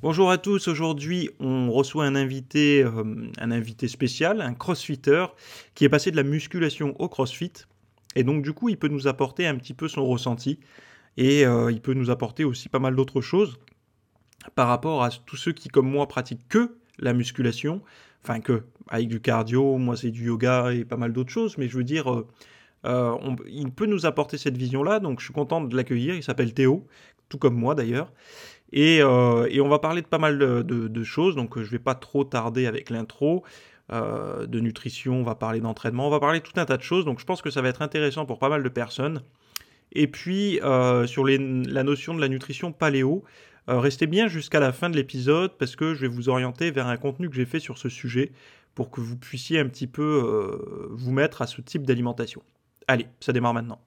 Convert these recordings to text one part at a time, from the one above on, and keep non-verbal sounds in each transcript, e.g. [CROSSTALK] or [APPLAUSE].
Bonjour à tous, aujourd'hui on reçoit un invité, euh, un invité spécial, un crossfitter qui est passé de la musculation au crossfit. Et donc du coup il peut nous apporter un petit peu son ressenti. Et euh, il peut nous apporter aussi pas mal d'autres choses par rapport à tous ceux qui comme moi pratiquent que la musculation, enfin que avec du cardio, moi c'est du yoga et pas mal d'autres choses, mais je veux dire euh, il peut nous apporter cette vision là donc je suis content de l'accueillir, il s'appelle Théo, tout comme moi d'ailleurs. Euh, et, on va parler de pas mal de, choses, donc euh, je vais pas trop tarder avec l'intro. Euh, de nutrition, on va parler d'entraînement, on va parler de tout un tas de choses, donc je pense que ça va être intéressant pour pas mal de personnes. Et puis sur la notion de la nutrition paléo, restez bien jusqu'à la fin de l'épisode parce que je vais vous orienter vers un contenu que j'ai fait sur ce sujet pour que vous puissiez un petit peu vous mettre à ce type d'alimentation. Allez, ça démarre maintenant.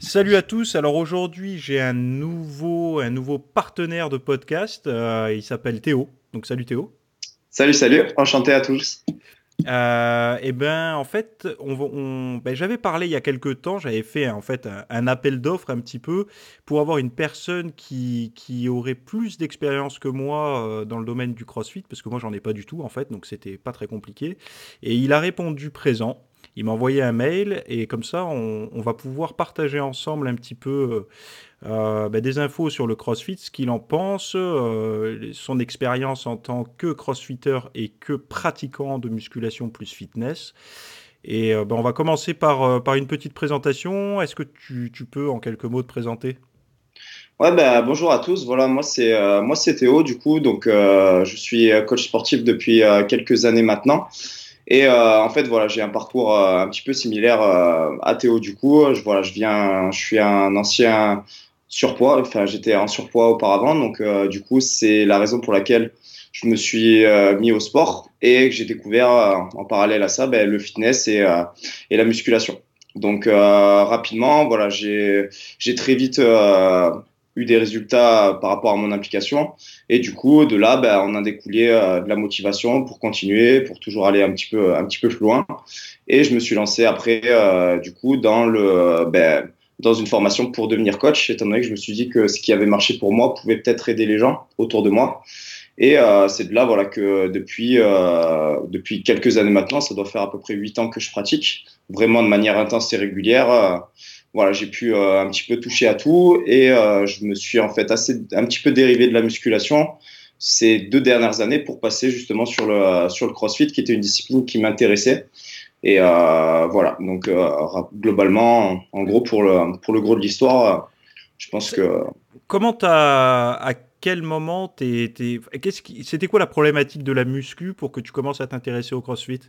Salut à tous. Alors aujourd'hui, j'ai un nouveau, un nouveau partenaire de podcast. Euh, il s'appelle Théo. Donc salut Théo. Salut, salut. Enchanté à tous. Euh, et eh ben en fait, on, ben, j'avais parlé il y a quelques temps, j'avais fait en fait un, appel d'offres un petit peu pour avoir une personne qui, qui aurait plus d'expérience que moi euh, dans le domaine du CrossFit parce que moi j'en ai pas du tout en fait, donc c'était pas très compliqué. Et il a répondu présent il m'a envoyé un mail et comme ça, on, va pouvoir partager ensemble un petit peu euh, euh, bah, des infos sur le CrossFit, ce qu'il en pense, euh, son expérience en tant que CrossFitter et que pratiquant de musculation plus fitness. Et bah, on va commencer par, une petite présentation. Est-ce que tu, peux en quelques mots te présenter? Ouais, bah, bonjour à tous. Voilà, moi c'est moi c'est Théo du coup, donc je suis coach sportif depuis quelques années maintenant. Et euh, en fait, voilà, j'ai un parcours euh, un petit peu similaire euh, à Théo du coup. Je, voilà, je viens, je suis un ancien surpoids. Enfin, j'étais en surpoids auparavant, donc du coup, c'est la raison pour laquelle je me suis mis au sport et que j'ai découvert en parallèle à ça ben, le fitness et, et la musculation. Donc rapidement, voilà, j'ai très vite eu des résultats par rapport à mon implication. Et du coup, de là, ben, on a découlé euh, de la motivation pour continuer, pour toujours aller un petit peu, un petit peu plus loin. Et je me suis lancé après, euh, du coup, dans le, ben, dans une formation pour devenir coach, étant donné que je me suis dit que ce qui avait marché pour moi pouvait peut-être aider les gens autour de moi. Et euh, c'est de là voilà, que depuis, euh, depuis quelques années maintenant, ça doit faire à peu près huit ans que je pratique, vraiment de manière intense et régulière. Voilà, j'ai pu euh, un petit peu toucher à tout et euh, je me suis en fait assez un petit peu dérivé de la musculation ces deux dernières années pour passer justement sur le sur le CrossFit qui était une discipline qui m'intéressait. Et euh, voilà. Donc globalement en gros pour le pour le gros de l'histoire je pense que comment as à quel moment t'es, qu'est-ce qui c'était quoi la problématique de la muscu pour que tu commences à t'intéresser au CrossFit?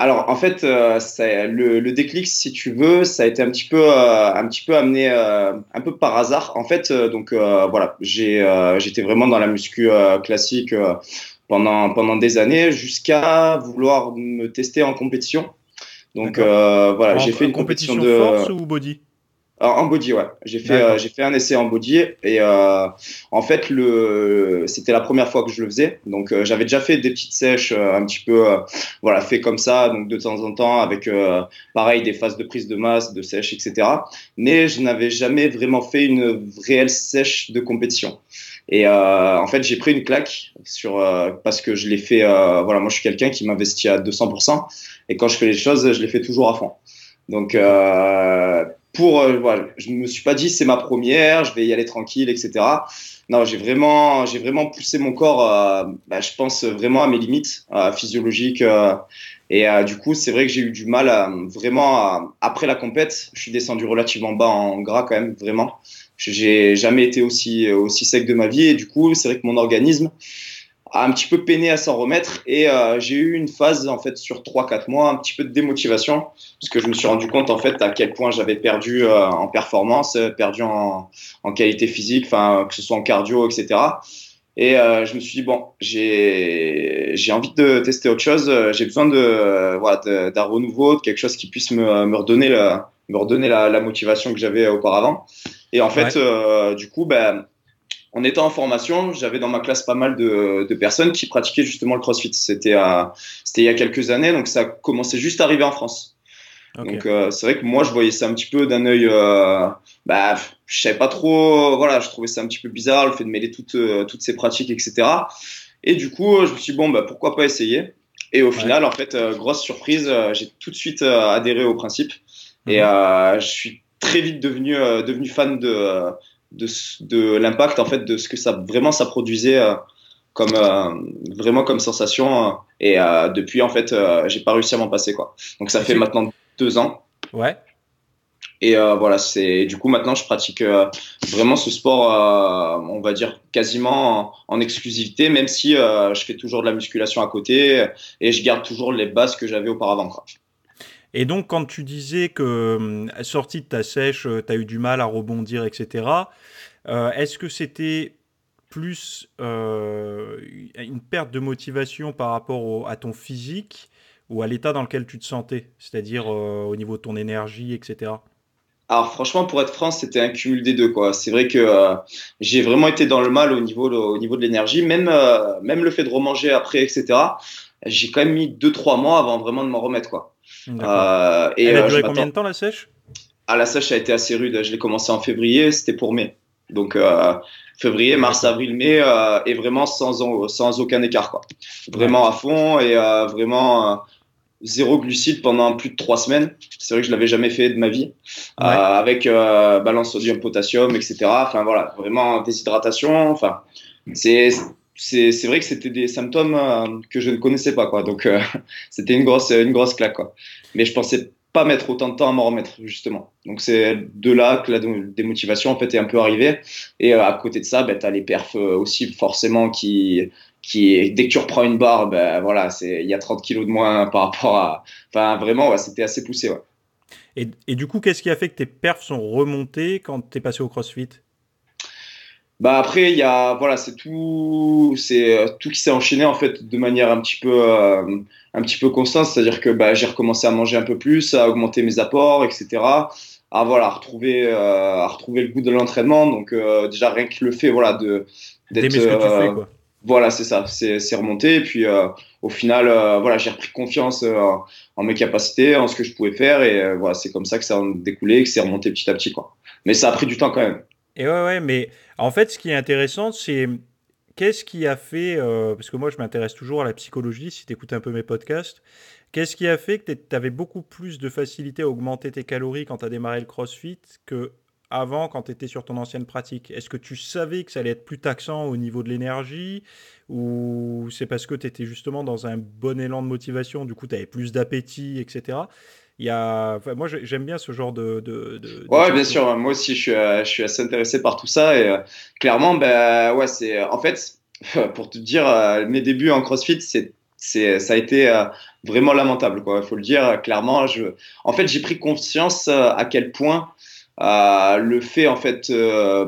Alors en fait, euh, le, le, déclic, si tu veux, ça a été un petit peu, euh, un petit peu amené euh, un peu par hasard. En fait, donc voilà, j'ai, j'étais vraiment dans la muscu classique pendant pendant des années, jusqu'à vouloir me tester en compétition. Donc voilà, j'ai fait une compétition, compétition de force ou body? En body, ouais. J'ai fait, euh, j'ai fait un essai en body et euh, en fait, le, c'était la première fois que je le faisais. Donc, euh, j'avais déjà fait des petites sèches un petit peu, voilà, fait comme ça, donc de temps en temps avec, pareil, des phases de prise de masse, de sèche, etc. Mais je n'avais jamais vraiment fait une réelle sèche de compétition. Et en fait, j'ai pris une claque sur parce que je l'ai fait. voilà, moi, je suis quelqu'un qui m'investit à 200%. Et quand je fais les choses, je les fais toujours à fond. Donc, euh, pour, euh, voilà, je me suis pas dit c'est ma première, je vais y aller tranquille, etc. Non, j'ai vraiment, j'ai vraiment poussé mon corps, euh, bah, je pense vraiment à mes limites euh, physiologiques. et du coup, c'est vrai que j'ai eu du mal à, vraiment après la compète. Je suis descendu relativement bas en gras quand même, vraiment. J'ai jamais été aussi aussi sec de ma vie et du coup, c'est vrai que mon organisme a un petit peu peiné à s'en remettre et euh, j'ai eu une phase en fait sur 3-4 mois un petit peu de démotivation parce que je me suis rendu compte en fait à quel point j'avais perdu euh, en performance, euh, perdu en, en qualité physique, enfin que ce soit en cardio, etc. Et je me suis dit bon, j'ai j'ai envie de tester autre chose, j'ai besoin de voilà d'un renouveau, de quelque chose qui puisse me, me redonner la, me redonner la, la motivation que j'avais auparavant. Et en fait, du coup, ben en étant en formation, j'avais dans ma classe pas mal de, personnes qui pratiquaient justement le CrossFit. C'était il y a quelques années, donc ça commençait juste à arriver en France. Donc c'est vrai que moi je voyais ça un petit peu d'un œil, bah, je savais pas trop, voilà, je trouvais ça un petit peu bizarre le fait de mêler toutes toutes ces pratiques, etc. Et du coup je me suis dit, bon bah pourquoi pas essayer? Et au final en fait grosse surprise, j'ai tout de suite adhéré au principe et mhm. je suis très vite devenu devenu fan de de, de l'impact en fait de ce que ça vraiment ça produisait euh, comme euh, vraiment comme sensation euh, et depuis en fait j'ai pas réussi à m'en passer quoi. Donc ça fait maintenant deux ans. Ouais. Et voilà c'est du coup maintenant je pratique vraiment ce sport on va dire quasiment en, exclusivité même si je fais toujours de la musculation à côté et je garde toujours les bases que j'avais auparavant quoi. Et donc, quand tu disais que, hum, sortie de ta sèche, euh, tu as eu du mal à rebondir, etc., euh, est-ce que c'était plus euh, une perte de motivation par rapport à ton physique ou à l'état dans lequel tu te sentais, c'est-à-dire au niveau de ton énergie, etc. Alors franchement, pour être franc, c'était un cumul des deux. quoi. C'est vrai que j'ai vraiment été dans le mal au niveau, au niveau de l'énergie, même, même le fait de remanger après, etc. J'ai quand même mis 2-3 mois avant vraiment de m'en remettre. quoi. Euh, et, Elle a euh, duré combien de temps la sèche? Ah, La sèche a été assez rude. Je l'ai commencé en février, c'était pour mai. Donc euh, février, mars, avril, mai, et vraiment sans, sans aucun écart. Quoi. Vraiment à fond et vraiment zéro glucide pendant plus de trois semaines. C'est vrai que je l'avais jamais fait de ma vie, avec balance sodium, potassium, etc. Enfin voilà, vraiment déshydratation. Enfin, c'est c'est vrai que c'était des symptômes euh, que je ne connaissais pas quoi. Donc euh, [LAUGHS] c'était une grosse une claque quoi. Mais je pensais pas mettre autant de temps à m'en remettre justement. Donc c'est de là que la démotivation en fait est un peu arrivée. Et euh, à côté de ça ben, les perfs aussi forcément qui qui dès que tu reprends une barre ben voilà c'est il y a 30 kilos de moins [LAUGHS] par rapport à enfin vraiment c'était assez poussé ouais. et, et du coup qu'est-ce qui a fait que tes perfs sont remontés quand tu es passé au CrossFit? Bah après, il y a voilà, c'est tout, c'est euh, tout qui s'est enchaîné en fait de manière un petit peu, euh, un petit peu constante. C'est-à-dire que bah, j'ai recommencé à manger un peu plus, à augmenter mes apports, etc. À voilà, à retrouver, euh, à retrouver le goût de l'entraînement. Donc déjà rien que le fait voilà de d'être, ce que tu fais, quoi. voilà, c'est ça, c'est, c'est remonté. Et puis au final, voilà, j'ai repris confiance en mes capacités, en ce que je pouvais faire, et voilà, c'est comme ça que ça a découlé, que c'est remonté petit à petit, quoi. Mais ça a pris du temps quand même. Et ouais, ouais, mais en fait, ce qui est intéressant, c'est qu'est-ce qui a fait, euh, parce que moi je m'intéresse toujours à la psychologie, si tu écoutes un peu mes podcasts, qu'est-ce qui a fait que tu avais beaucoup plus de facilité à augmenter tes calories quand tu as démarré le CrossFit que avant quand tu étais sur ton ancienne pratique? Est-ce que tu savais que ça allait être plus taxant au niveau de l'énergie? Ou c'est parce que tu étais justement dans un bon élan de motivation, du coup tu avais plus d'appétit, etc. Il y a, moi, j'aime bien ce genre de. de, ouais, bien sûr. Moi aussi, je suis, euh, je suis assez intéressé par tout ça. Et euh, clairement, ben, ouais, c'est. En fait, [LAUGHS] pour te dire, euh, mes débuts en CrossFit, c'est, c'est, ça a été vraiment lamentable, quoi. Il faut le dire clairement. Je, en fait, j'ai pris conscience à quel point le fait, en fait,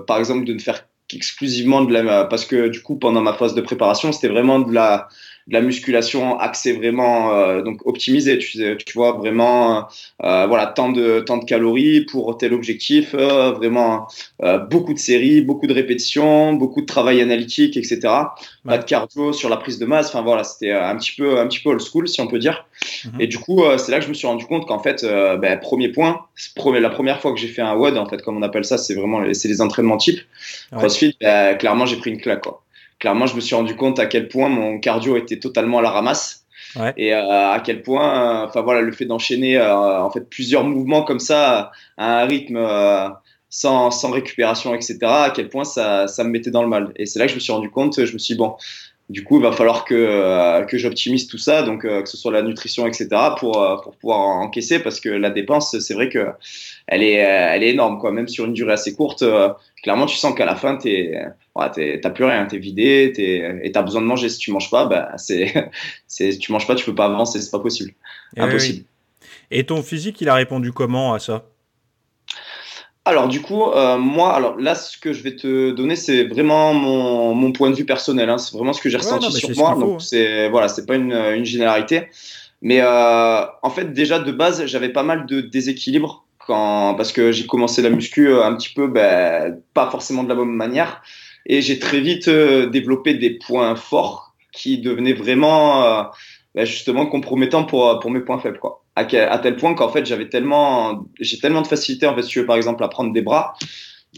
par exemple, de ne faire exclusivement de la. Parce que du coup, pendant ma phase de préparation, c'était vraiment de la de la musculation axée vraiment euh, donc optimisée tu, tu vois vraiment euh, voilà tant de tant de calories pour tel objectif euh, vraiment beaucoup de séries beaucoup de répétitions beaucoup de travail analytique etc pas de cardio sur la prise de masse enfin voilà c'était un petit peu un petit peu old school si on peut dire. Mhm. et du coup c'est là que je me suis rendu compte qu'en fait ben, premier point la première fois que j'ai fait un WOD en fait comme on appelle ça c'est vraiment c'est les entraînements type CrossFit ben, clairement j'ai pris une claque quoi clairement, je me suis rendu compte à quel point mon cardio était totalement à la ramasse. Et euh, à quel point, euh, enfin voilà, le fait d'enchaîner euh, en fait plusieurs mouvements comme ça à un rythme sans, sans récupération, etc. À quel point ça, ça me mettait dans le mal. Et c'est là que je me suis rendu compte. Je me suis dit, bon, du coup, il va falloir que, que j'optimise tout ça, donc que ce soit la nutrition, etc., pour, pour pouvoir encaisser, parce que la dépense, c'est vrai que elle est, elle est énorme, quoi. Même sur une durée assez courte, clairement, tu sens qu'à la fin, tu t'as plus rien, t'es vidé, es, et t'as besoin de manger. Si tu manges pas, bah, c'est, [LAUGHS] c'est, tu manges pas, tu peux pas avancer, c'est pas possible. Eh Impossible. Et ton physique, il a répondu comment à ça? Alors du coup, euh, moi, alors là, ce que je vais te donner, c'est vraiment mon, mon, point de vue personnel. Hein. C'est vraiment ce que j'ai ressenti sur moi. Donc hein. c'est voilà, c'est pas une, une, généralité. Mais euh, en fait, déjà de base, j'avais pas mal de déséquilibre quand parce que j'ai commencé la muscu euh, un petit peu, ben, pas forcément de la bonne manière. Et j'ai très vite euh, développé des points forts qui devenaient vraiment euh, bah, justement compromettants pour, pour mes points faibles. Quoi. À, à tel point qu'en fait j'avais tellement j'ai tellement de facilité en fait si tu veux par exemple à prendre des bras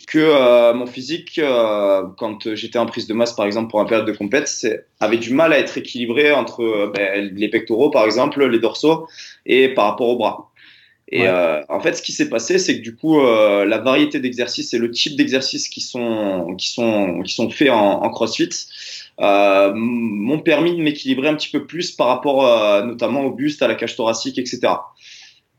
que euh, mon physique, euh, quand j'étais en prise de masse, par exemple, pour un période de compète, avait du mal à être équilibré entre euh, ben, les pectoraux, par exemple, les dorsaux, et par rapport aux bras. Et en fait, ce qui s'est passé, c'est que du coup, la variété d'exercices et le type d'exercices qui sont, qui, sont, qui sont faits en, en CrossFit m'ont permis de m'équilibrer un petit peu plus par rapport notamment au buste, à la cage thoracique, etc.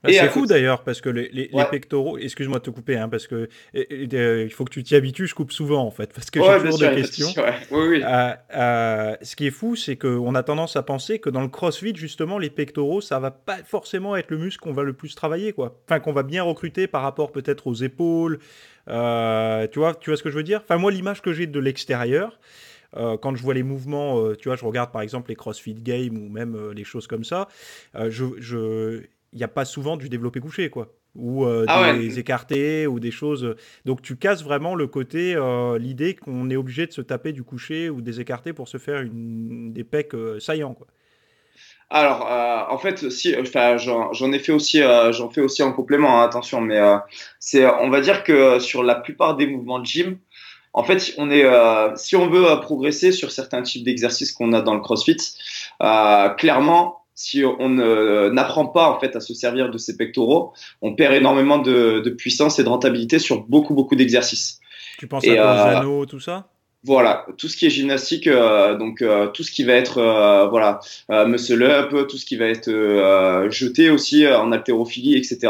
Bah, c'est fou d'ailleurs parce que les, les, pectoraux, excuse-moi de te couper, hein, parce que il faut que tu t'y habitues, je coupe souvent en fait, parce que j'ai toujours des questions. Oui, oui. Euh, euh, ce qui est fou, c'est qu'on a tendance à penser que dans le crossfit, justement, les pectoraux, ça va pas forcément être le muscle qu'on va le plus travailler, quoi. Enfin, qu'on va bien recruter par rapport peut-être aux épaules. Euh, tu, vois, tu vois ce que je veux dire? Enfin, moi, l'image que j'ai de l'extérieur, quand je vois les mouvements, tu vois, je regarde par exemple les CrossFit Games ou même les choses comme ça, je, je, il n'y a pas souvent du développé couché, quoi. Ou euh, ah des écartés, ou des choses. Donc tu casses vraiment le côté, euh, l'idée qu'on est obligé de se taper du couché ou des écartés pour se faire une, des pecs euh, saillants, quoi. Alors, en fait, si, enfin, j'en ai fait aussi, j'en fais aussi en complément, hein, attention, mais c'est, on va dire que sur la plupart des mouvements de gym, en fait, on est, si on veut progresser sur certains types d'exercices qu'on a dans le CrossFit, clairement, si on n'apprend pas en fait à se servir de ses pectoraux, on perd énormément de, puissance et de rentabilité sur beaucoup beaucoup d'exercices. Tu penses à euh, tout ça? Voilà, tout ce qui est gymnastique, euh, donc euh, tout ce qui va être euh, voilà muscle up, tout ce qui va être jeté aussi en haltérophilie, etc.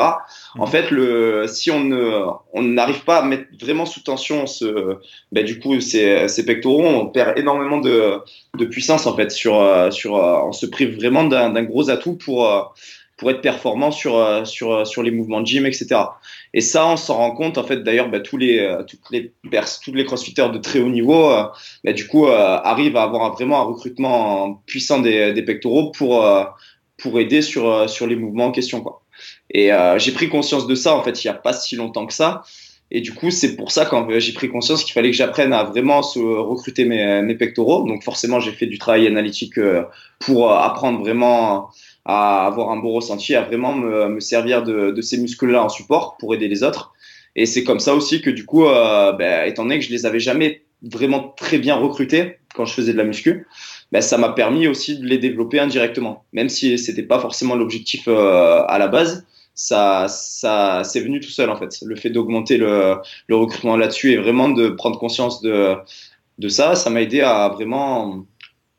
En mhm. fait, le si on ne on n'arrive pas à mettre vraiment sous tension ce, ben, du coup ces, ces pectoraux, on perd énormément de, de puissance en fait sur sur on se prive vraiment d'un gros atout pour pour être performant sur, euh, sur, euh, sur les mouvements de gym, etc. Et ça, on s'en rend compte, en fait, d'ailleurs, bah, tous les, euh, toutes les tous les crossfitters de très haut niveau, bah, du coup, arrivent à avoir vraiment un recrutement puissant des, des pectoraux pour, pour aider sur, sur les mouvements en question, quoi. Et j'ai pris conscience de ça, en fait, il n'y a pas si longtemps que ça. Et du coup, c'est pour ça que j'ai pris conscience qu'il fallait que j'apprenne à vraiment se recruter mes, mes pectoraux. Donc forcément, j'ai fait du travail analytique pour apprendre vraiment à avoir un bon ressenti, à vraiment me, me servir de, de ces muscles-là en support pour aider les autres. Et c'est comme ça aussi que du coup, euh, ben, étant donné que je les avais jamais vraiment très bien recrutés quand je faisais de la muscu, ben, ça m'a permis aussi de les développer indirectement, même si c'était pas forcément l'objectif euh, à la base. Ça, ça, c'est venu tout seul en fait. Le fait d'augmenter le, le recrutement là-dessus et vraiment de prendre conscience de, de ça, ça m'a aidé à vraiment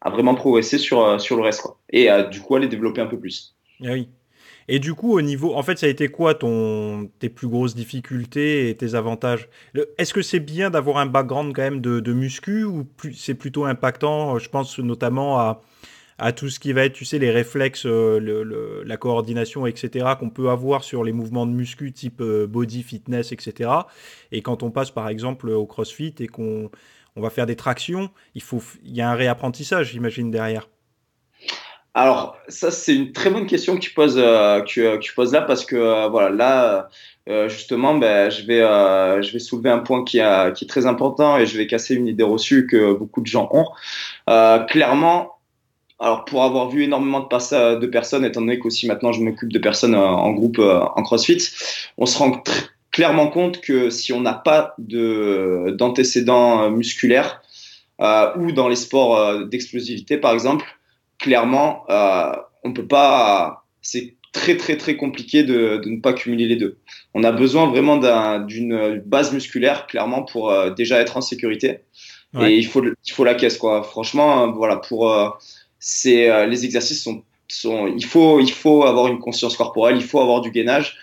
à vraiment progresser sur, euh, sur le reste. Et à, du coup, à les développer un peu plus. Ah oui. Et du coup, au niveau, en fait, ça a été quoi ton, tes plus grosses difficultés et tes avantages? Est-ce que c'est bien d'avoir un background quand même de, de muscu ou c'est plutôt impactant Je pense notamment à, à tout ce qui va être, tu sais, les réflexes, euh, la coordination, etc., qu'on peut avoir sur les mouvements de muscu type euh, body fitness, etc. Et quand on passe par exemple au CrossFit et qu'on on va faire des tractions, il, faut, il y a un réapprentissage, j'imagine, derrière. Alors, ça, c'est une très bonne question que tu poses, euh, poses là, parce que euh, voilà, là, euh, justement, ben, je, vais, je vais soulever un point qui, est très important et je vais casser une idée reçue que beaucoup de gens ont. clairement, alors pour avoir vu énormément de, de personnes, étant donné qu'aussi maintenant je m'occupe de personnes en groupe en CrossFit, on se rend très clairement compte que si on n'a pas d'antécédents euh, musculaires euh, ou dans les sports euh, d'explosivité par exemple, clairement euh, on peut pas. C'est très très très compliqué de, de, ne pas cumuler les deux. On a besoin vraiment d'une base musculaire clairement pour euh, déjà être en sécurité. Et il faut il faut la caisse quoi. Franchement voilà pour c'est les exercices sont sont il faut il faut avoir une conscience corporelle, il faut avoir du gainage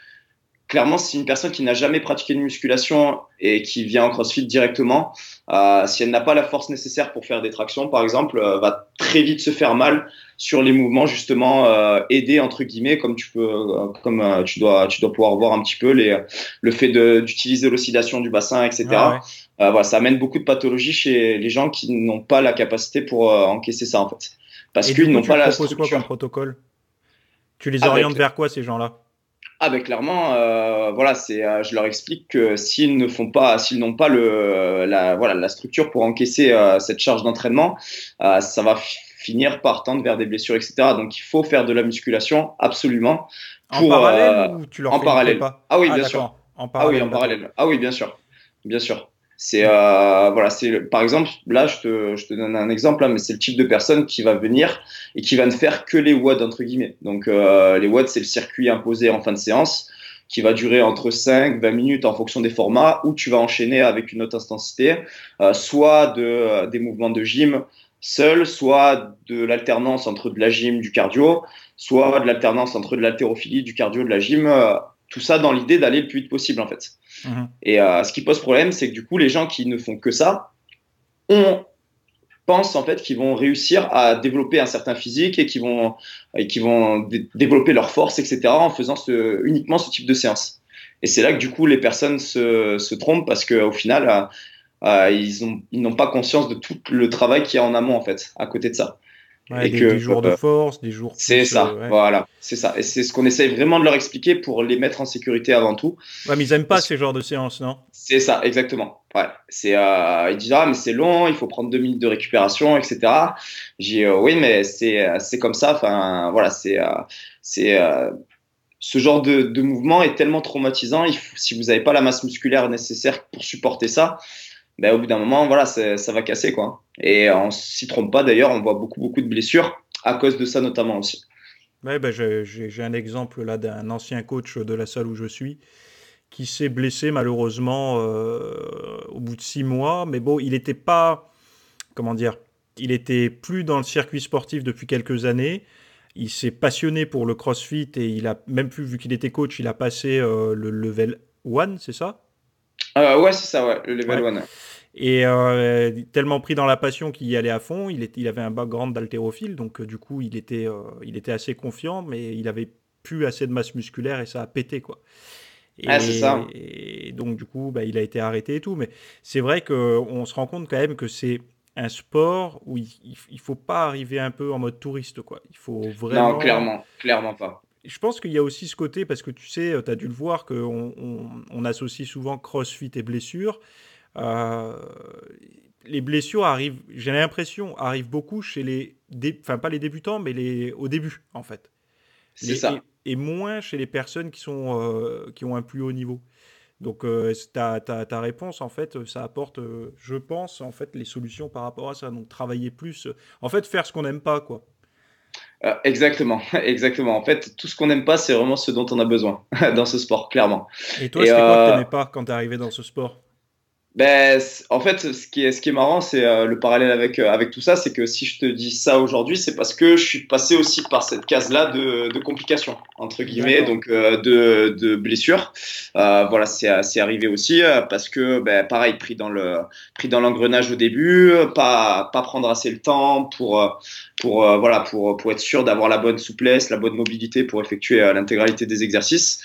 clairement, si une personne qui n'a jamais pratiqué de musculation et qui vient en CrossFit directement, euh, si elle n'a pas la force nécessaire pour faire des tractions, par exemple, euh, va très vite se faire mal sur les mouvements justement euh, aidés entre guillemets, comme tu peux, euh, comme euh, tu dois, tu dois pouvoir voir un petit peu les, le fait d'utiliser l'oscillation du bassin, etc. Ah voilà, ça amène beaucoup de pathologies chez les gens qui n'ont pas la capacité pour encaisser ça en fait, parce qu'ils n'ont pas la structure. quoi comme protocole? Tu les orientes vers quoi ces gens-là? Ah ben clairement, euh, voilà, c'est, euh, je leur explique que s'ils ne font pas, s'ils n'ont pas le, la, voilà, la structure pour encaisser euh, cette charge d'entraînement, ça va finir par tendre vers des blessures, etc. Donc il faut faire de la musculation absolument en parallèle ou tu leur en fais parallèle. Pas ah oui, bien sûr. En parallèle, ah oui, en parallèle. Ah oui, bien sûr. Bien sûr. C'est euh, voilà, c'est par exemple là, je te, je te donne un exemple, là, mais c'est le type de personne qui va venir et qui va ne faire que les WOD entre guillemets. Donc euh, les WOD, c'est le circuit imposé en fin de séance qui va durer entre 5 20 minutes en fonction des formats où tu vas enchaîner avec une haute intensité, euh, soit de, des mouvements de gym seul, soit de l'alternance entre de la gym, du cardio, soit de l'alternance entre de l'haltérophilie, du cardio, de la gym. Tout ça dans l'idée d'aller le plus vite possible en fait. Mhm. Et euh, ce qui pose problème, c'est que du coup, les gens qui ne font que ça, on pense en fait qu'ils vont réussir à développer un certain physique et qu'ils vont, et qui vont développer leur force, etc., en faisant ce, uniquement ce type de séance. Et c'est là que du coup, les personnes se, se trompent parce qu'au final, euh, euh, ils n'ont pas conscience de tout le travail qu'il y a en amont, en fait, à côté de ça et des, que, des jours de euh, force, des jours. C'est ça, euh, voilà, c'est ça. Et c'est ce qu'on essaye vraiment de leur expliquer pour les mettre en sécurité avant tout. Ouais, mais ils aiment pas ces genres de séances, non? C'est ça, exactement. Ouais, c'est, euh, ils disent ah mais c'est long, il faut prendre deux minutes de récupération, etc. J'ai oui, mais c'est c'est comme ça. Enfin voilà, c'est c'est ce genre de, de, mouvement est tellement traumatisant. Il si vous n'avez pas la masse musculaire nécessaire pour supporter ça, ben, au bout d'un moment, voilà, ça va casser. Quoi. Et on s'y trompe pas d'ailleurs, on voit beaucoup, beaucoup de blessures à cause de ça notamment aussi. Ben, j'ai un exemple là d'un ancien coach de la salle où je suis qui s'est blessé malheureusement euh, au bout de six mois. Mais bon, il n'était pas, comment dire, il était plus dans le circuit sportif depuis quelques années. Il s'est passionné pour le CrossFit et il a même plus, vu qu'il était coach, il a passé euh, le level 1, c'est ça? Euh, Ouais, c'est ça, ouais, le level 1. Et euh, tellement pris dans la passion qu'il y allait à fond, il, il avait un background d'haltérophile, donc euh, du coup il était, euh, il était assez confiant, mais il avait plus assez de masse musculaire et ça a pété quoi. Et, ah, c'est ça. Et donc du coup bah, il a été arrêté et tout, mais c'est vrai qu'on se rend compte quand même que c'est un sport où il, il, faut pas arriver un peu en mode touriste quoi. Il faut vraiment. Non, clairement, clairement pas. Je pense qu'il y a aussi ce côté, parce que tu sais, tu as dû le voir, qu'on on, on associe souvent crossfit et blessures. Euh, les blessures arrivent, j'ai l'impression, arrivent beaucoup chez les, enfin pas les débutants, mais les au début en fait. C'est ça. Et, moins chez les personnes qui sont euh, qui ont un plus haut niveau. Donc euh, ta, ta, ta, réponse en fait, ça apporte, je pense en fait, les solutions par rapport à ça. Donc travailler plus, en fait, faire ce qu'on n'aime pas quoi. Exactement, [LAUGHS] exactement. En fait, tout ce qu'on n'aime pas, c'est vraiment ce dont on a besoin [LAUGHS] dans ce sport, clairement. Et toi, c'est quoi que tu n'aimais pas quand tu es arrivé dans ce sport? Ben, en fait, ce qui est, ce qui est marrant, c'est euh, le parallèle avec, euh, avec tout ça, c'est que si je te dis ça aujourd'hui, c'est parce que je suis passé aussi par cette case-là de, de complications, entre guillemets, donc euh, de, de blessures. voilà, c'est arrivé aussi parce que, ben, pareil, pris dans le pris dans l'engrenage au début, pas, pas prendre assez le temps pour, pour, voilà, pour, pour être sûr d'avoir la bonne souplesse, la bonne mobilité pour effectuer l'intégralité des exercices.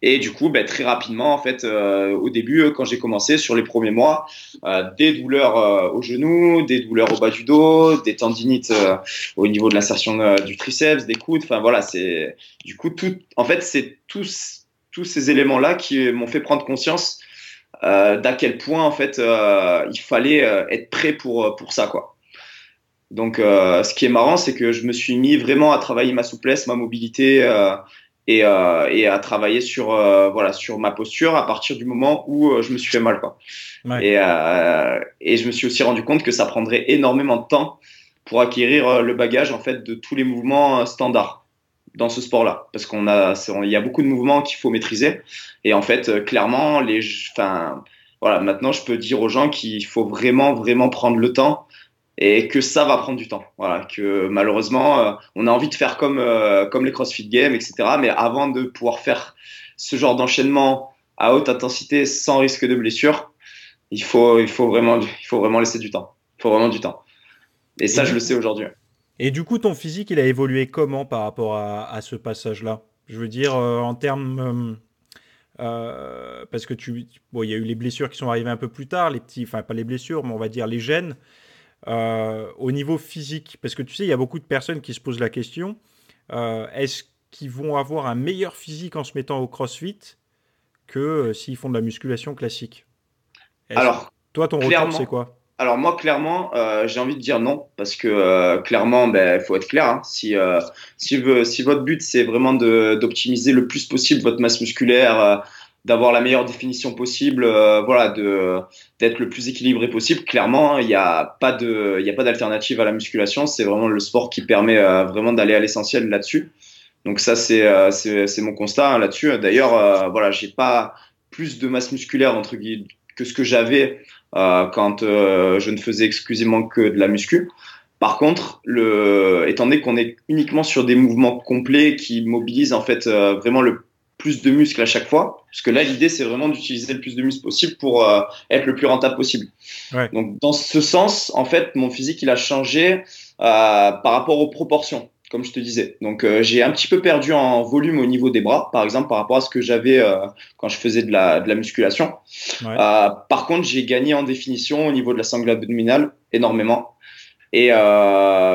Et du coup, ben, très rapidement, en fait, au début, quand j'ai commencé sur les premiers mois, euh, des douleurs euh, au genou, des douleurs au bas du dos, des tendinites euh, au niveau de l'insertion du triceps, des coudes. Enfin voilà, c'est du coup tout. En fait, c'est tous tous ces éléments-là qui m'ont fait prendre conscience d'à quel point en fait il fallait être prêt pour pour ça quoi. Donc, ce qui est marrant, c'est que je me suis mis vraiment à travailler ma souplesse, ma mobilité et, euh, et, à travailler sur, euh, voilà, sur ma posture à partir du moment où euh, je me suis fait mal. Quoi. Et, et je me suis aussi rendu compte que ça prendrait énormément de temps pour acquérir le bagage en fait de tous les mouvements standards dans ce sport-là, parce qu'on a, il y a beaucoup de mouvements qu'il faut maîtriser, et en fait, clairement, les, enfin, voilà, maintenant, je peux dire aux gens qu'il faut vraiment, vraiment prendre le temps et que ça va prendre du temps. Voilà, que malheureusement, euh, on a envie de faire comme, euh, comme les CrossFit Games, etc. Mais avant de pouvoir faire ce genre d'enchaînement à haute intensité sans risque de blessure, il faut, il faut, vraiment, il faut vraiment laisser du temps. Il faut vraiment du temps. Et ça, je le sais aujourd'hui. Et du coup, ton physique, il a évolué comment par rapport à, ce passage-là? Je veux dire, euh, en termes. parce que tu, bon, il y a eu les blessures qui sont arrivées un peu plus tard, les petits, enfin pas les blessures, mais on va dire les gènes. Euh, au niveau physique Parce que tu sais, il y a beaucoup de personnes qui se posent la question euh, est-ce qu'ils vont avoir un meilleur physique en se mettant au crossfit que euh, s'ils font de la musculation classique? Alors, toi, ton retour, c'est quoi? alors moi, clairement, j'ai envie de dire non, parce que clairement, il ben, faut être clair. Hein. si, si, si, votre but, c'est vraiment d'optimiser le plus possible votre masse musculaire, d'avoir la meilleure définition possible, voilà, d'être le plus équilibré possible, clairement, il n'y a pas d'alternative à la musculation. C'est vraiment le sport qui permet vraiment d'aller à l'essentiel là-dessus. Donc ça, c'est mon constat hein, là-dessus. D'ailleurs, voilà, j'ai pas plus de masse musculaire entre guillemets que ce que j'avais euh, quand euh, je ne faisais exclusivement que de la muscu. Par contre, le, étant donné qu'on est uniquement sur des mouvements complets qui mobilisent en fait euh, vraiment le plus de muscles à chaque fois, parce que là l'idée c'est vraiment d'utiliser le plus de muscles possible pour être le plus rentable possible. Ouais. Donc dans ce sens, en fait, mon physique il a changé euh, par rapport aux proportions comme je te disais. Donc euh, j'ai un petit peu perdu en volume au niveau des bras, par exemple, par rapport à ce que j'avais euh, quand je faisais de la, de la musculation. Euh, par contre, j'ai gagné en définition au niveau de la sangle abdominale énormément. Et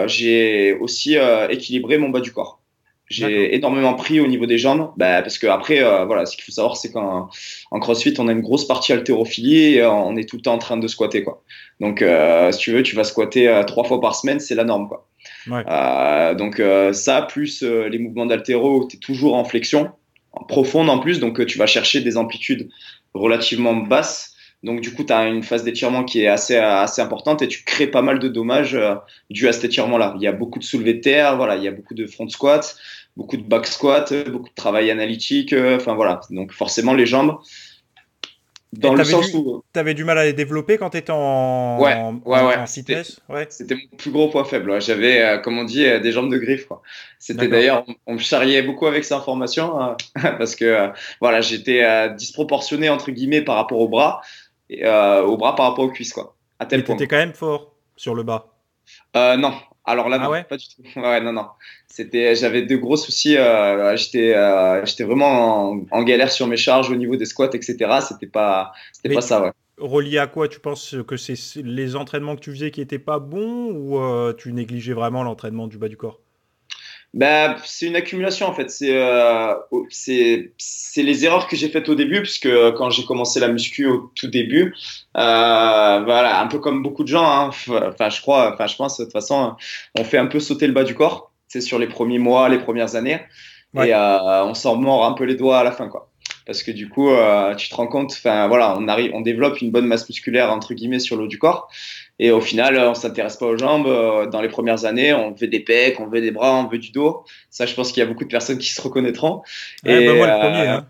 j'ai aussi équilibré mon bas du corps. J'ai énormément pris au niveau des jambes, bah, parce que après, voilà, ce qu'il faut savoir, c'est qu'en en CrossFit, on a une grosse partie haltérophilie et on est tout le temps en train de squatter, quoi. Donc, si tu veux, tu vas squatter trois fois par semaine, c'est la norme, quoi. Euh, donc euh, ça, plus euh, les mouvements d'altéro, tu es toujours en flexion, en profonde en plus, donc tu vas chercher des amplitudes relativement basses. Donc du coup, tu as une phase d'étirement qui est assez, assez importante et tu crées pas mal de dommages dû à cet étirement-là. Il y a beaucoup de soulevés de terre, voilà, il y a beaucoup de front squats, beaucoup de back squats, beaucoup de travail analytique, enfin voilà. Donc forcément les jambes, dans le sens du, où. Tu avais du mal à les développer quand tu étais en, ouais, ouais, ouais. C'était mon plus gros point faible. J'avais, euh, comme on dit, euh, des jambes de griffe. C'était d'ailleurs, on, me charriait beaucoup avec cette information hein, [LAUGHS] parce que euh, voilà, j'étais disproportionné entre guillemets par rapport au bras, et, au bras par rapport aux cuisses. Quoi, à tel point. Tu quand même fort sur le bas. non, alors là, ah pas du tout. [LAUGHS] Ouais, non, non. C'était, j'avais de gros soucis. Euh, j'étais, euh, j'étais vraiment en, galère sur mes charges au niveau des squats, etc. C'était pas, c'était pas ça, ouais. Relié à quoi? Tu penses que c'est les entraînements que tu faisais qui étaient pas bons ou euh, tu négligeais vraiment l'entraînement du bas du corps? Bah, c'est une accumulation en fait. C'est euh, c'est les erreurs que j'ai faites au début, puisque quand j'ai commencé la muscu au tout début, euh, voilà, un peu comme beaucoup de gens, hein, enfin je crois, enfin je pense de toute façon, on fait un peu sauter le bas du corps. C'est sur les premiers mois, les premières années, et euh, on s'en mord un peu les doigts à la fin quoi. Parce que du coup, euh, tu te rends compte, enfin voilà, on arrive, on développe une bonne masse musculaire entre guillemets sur le haut du corps, et au final, on s'intéresse pas aux jambes. Euh, dans les premières années, on veut des pecs, on veut des bras, on veut du dos. Ça, je pense qu'il y a beaucoup de personnes qui se reconnaîtront. et, bah, moi, le premier. Euh, hein.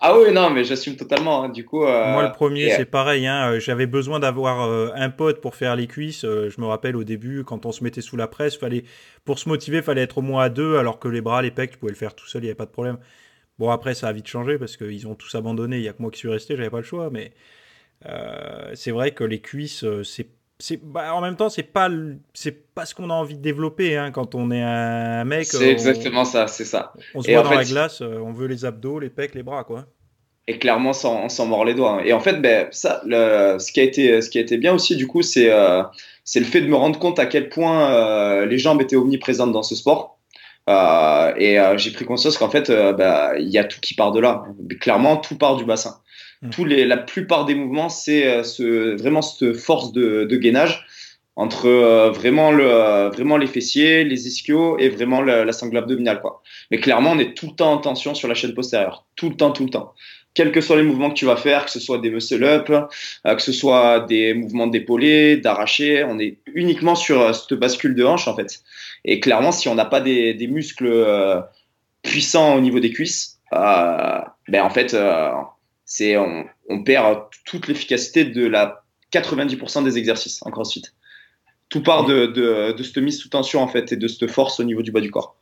Ah oui, non, mais j'assume totalement. Hein. Du coup, euh, moi le premier, c'est pareil. Hein. J'avais besoin d'avoir un pote pour faire les cuisses. je me rappelle au début, quand on se mettait sous la presse, fallait pour se motiver, fallait être au moins à deux, alors que les bras, les pecs, tu pouvais le faire tout seul, il n'y avait pas de problème. Bon, après, ça a vite changé parce qu'ils ont tous abandonné. Il y a que moi qui suis resté, j'avais pas le choix. Mais c'est vrai que les cuisses, c'est bah, en même temps c'est pas c'est pas ce qu'on a envie de développer hein, quand on est un mec c'est exactement ça c'est ça. on se voit dans la glace euh, on veut les abdos les pecs les bras quoi. Et clairement on s'en mord les doigts hein. et en fait ben ça le, ce qui a été ce qui a été bien aussi du coup c'est euh, c'est le fait de me rendre compte à quel point euh, les jambes étaient omniprésentes dans ce sport. Et j'ai pris conscience qu'en fait ben, il y a tout qui part de là. Clairement tout part du bassin Mm. Tous les, la plupart des mouvements, c'est euh, ce, vraiment cette force de, gainage entre euh, vraiment, le, euh, vraiment les fessiers, les ischios et vraiment la, la sangle abdominale. Quoi. Mais clairement, on est tout le temps en tension sur la chaîne postérieure. Tout le temps, tout le temps. Quels que soient les mouvements que tu vas faire, que ce soit des muscle-up, que ce soit des mouvements d'épaulé, d'arraché, on est uniquement sur cette bascule de hanche en fait. Et clairement, si on n'a pas des, des muscles puissants au niveau des cuisses, ben en fait, c'est on, perd toute l'efficacité de la 90% des exercices en CrossFit. Tout part de, de, cette mise sous tension en fait et de cette force au niveau du bas du corps.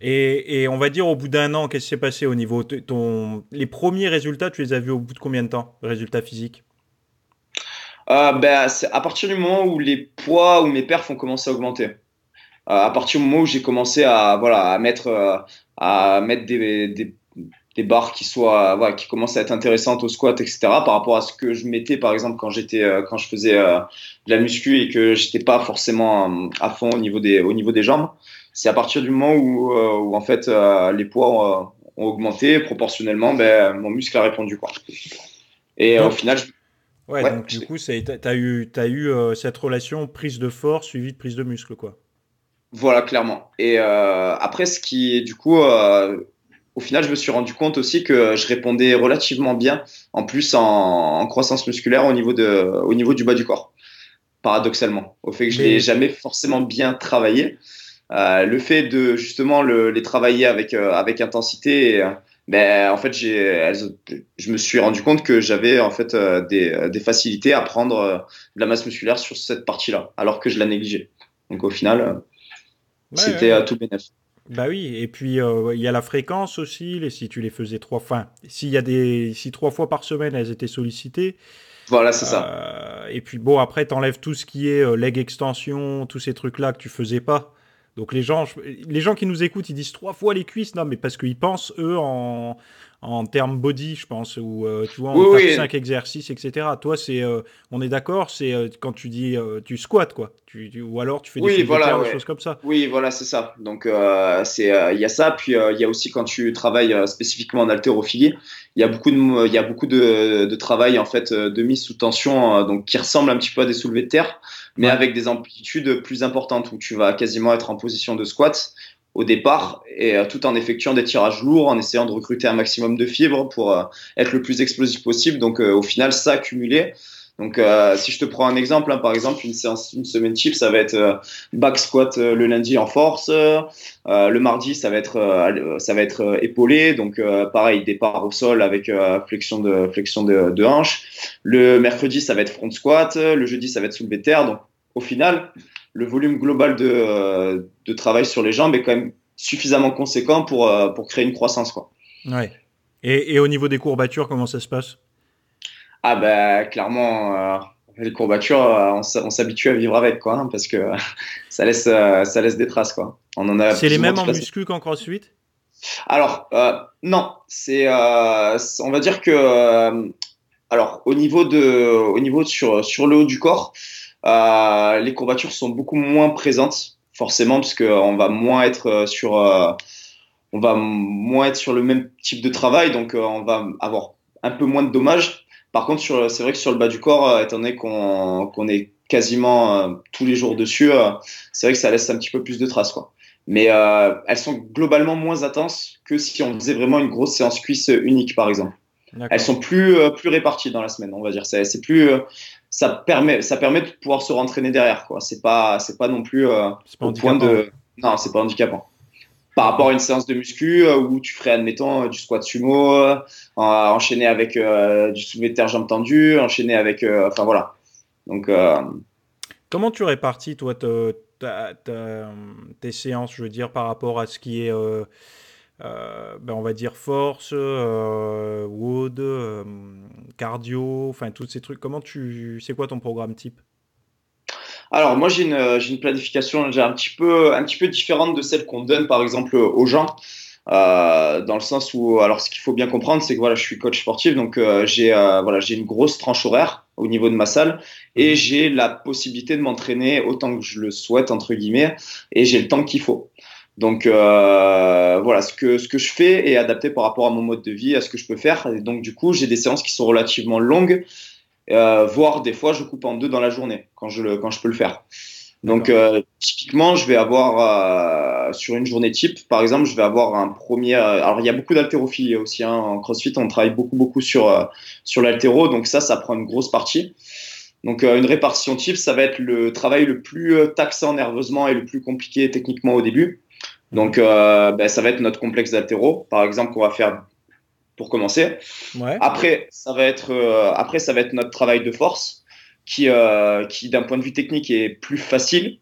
Et, on va dire au bout d'un an, qu'est-ce qui s'est passé au niveau de ton les premiers résultats, tu les as vus au bout de combien de temps, résultats physiques? Euh, ben, à partir du moment où les poids ou mes perfs ont commencé à augmenter. Euh, à partir du moment où j'ai commencé à voilà à mettre euh, à mettre des, des des barres qui soient voilà, qui commencent à être intéressantes au squat etc par rapport à ce que je mettais par exemple quand j'étais euh, quand je faisais euh, de la muscu et que j'étais pas forcément euh, à fond au niveau des au niveau des jambes c'est à partir du moment où, où en fait les poids ont, augmenté proportionnellement ben mon muscle a répondu quoi et au final Ouais, donc du coup, tu as eu, as eu cette relation prise de force suivie de prise de muscle, quoi. Voilà, clairement. Et après, ce qui, du coup, au final, je me suis rendu compte aussi que je répondais relativement bien, en plus en, croissance musculaire au niveau, de, au niveau du bas du corps, paradoxalement. Au fait que je n'ai jamais forcément bien travaillé. Euh, le fait de justement le, les travailler avec, euh, avec intensité, ben, en fait, je me suis rendu compte que j'avais en fait euh, des, des, facilités à prendre de la masse musculaire sur cette partie-là, alors que je la négligeais. Donc au final, c'était ouais. tout bénéfice. Bah oui, et puis euh, il y a la fréquence aussi, les, si tu les faisais trois fois, s'il y a des, si trois fois par semaine elles étaient sollicitées. Voilà, c'est ça. Euh, et puis bon, après, t'enlèves tout ce qui est euh, leg extension, tous ces trucs-là que tu faisais pas. Donc les gens, les gens qui nous écoutent, ils disent trois fois les cuisses, non, mais parce qu'ils pensent eux en, en termes body, je pense, ou euh, tu vois, en oui, 5 exercices, etc. Toi, c'est, euh, on est d'accord, c'est euh, quand tu dis tu squats, quoi. Tu, ou alors tu fais des, oui, voilà, des choses comme ça. Oui, voilà, c'est ça. Donc, c'est, il y a ça, puis il y a aussi quand tu travailles spécifiquement en haltérophilie, il y a beaucoup de, il y a beaucoup de, de, travail en fait de mise sous tension, donc qui ressemble un petit peu à des soulevés de terre, mais avec des amplitudes plus importantes où tu vas quasiment être en position de squat au départ et euh, tout en effectuant des tirages lourds, en essayant de recruter un maximum de fibres pour euh, être le plus explosif possible. Donc euh, au final, ça accumulé. Donc si je te prends un exemple, hein, par exemple une séance, une semaine type, ça va être back squat le lundi en force, le mardi ça va être ça va être épaulé, donc pareil départ au sol avec flexion de flexion de, de hanche. Le mercredi ça va être front squat, le jeudi ça va être soulevé terre. Donc au final, le volume global de, euh, de, travail sur les jambes est quand même suffisamment conséquent pour, euh, pour créer une croissance. Quoi. Ouais. Et, et, au niveau des courbatures, comment ça se passe? Ah ben clairement, euh, les courbatures, on s'habitue à vivre avec, quoi, hein, parce que [LAUGHS] ça laisse, ça laisse des traces. Quoi. On en a. C'est les mêmes en muscu qu'en CrossFit? Alors non, c'est, on va dire que, alors au niveau de, au niveau sur sur le haut du corps. Euh, les courbatures sont beaucoup moins présentes, forcément, parce qu'on va moins être euh, sur, euh, on va moins être sur le même type de travail, donc on va avoir un peu moins de dommages. Par contre, c'est vrai que sur le bas du corps, étant donné qu'on est quasiment tous les jours dessus, c'est vrai que ça laisse un petit peu plus de traces, quoi. Mais elles sont globalement moins intenses que si on faisait vraiment une grosse séance cuisse unique, par exemple. Elles sont plus plus réparties dans la semaine, on va dire. C'est plus ça permet, ça permet de pouvoir se rentraîner derrière. Quoi. C'est pas, c'est pas non plus euh, au point de. Non, c'est pas handicapant. Par rapport à une séance de muscu euh, où tu ferais, admettons, euh, du squat sumo, euh, enchaîné avec du soulevé de terre jambes tendues, enchaîné avec. enfin voilà. Donc. Comment tu répartis, toi, tes séances, je veux dire, par rapport à ce qui est euh, ben on va dire force, euh, wood, euh, cardio, enfin tous ces trucs. Comment tu, c'est quoi ton programme type? Alors moi j'ai une, une, planification j'ai un petit peu un petit peu différente de celle qu'on donne par exemple aux gens. dans le sens où, alors ce qu'il faut bien comprendre, c'est que voilà, je suis coach sportif, donc j'ai voilà, j'ai une grosse tranche horaire au niveau de ma salle et mhm. j'ai la possibilité de m'entraîner autant que je le souhaite entre guillemets et j'ai le temps qu'il faut. Donc euh, voilà, ce que, ce que je fais est adapté par rapport à mon mode de vie, à ce que je peux faire. Et donc du coup, j'ai des séances qui sont relativement longues, euh, voire des fois je coupe en deux dans la journée quand je, le, quand je peux le faire. Donc euh, typiquement, je vais avoir euh, sur une journée type, par exemple, je vais avoir un premier. Euh, alors il y a beaucoup d'haltérophilie aussi hein, en CrossFit, on travaille beaucoup beaucoup sur euh, sur l'haltéro, donc ça, ça prend une grosse partie. Donc une répartition type, ça va être le travail le plus taxant nerveusement et le plus compliqué techniquement au début. Donc, euh, ben, ça va être notre complexe d'altéro, par exemple, qu'on va faire pour commencer. Ouais. Après, ça va être, euh, après, ça va être notre travail de force, qui, euh, qui d'un point de vue technique, est plus facile.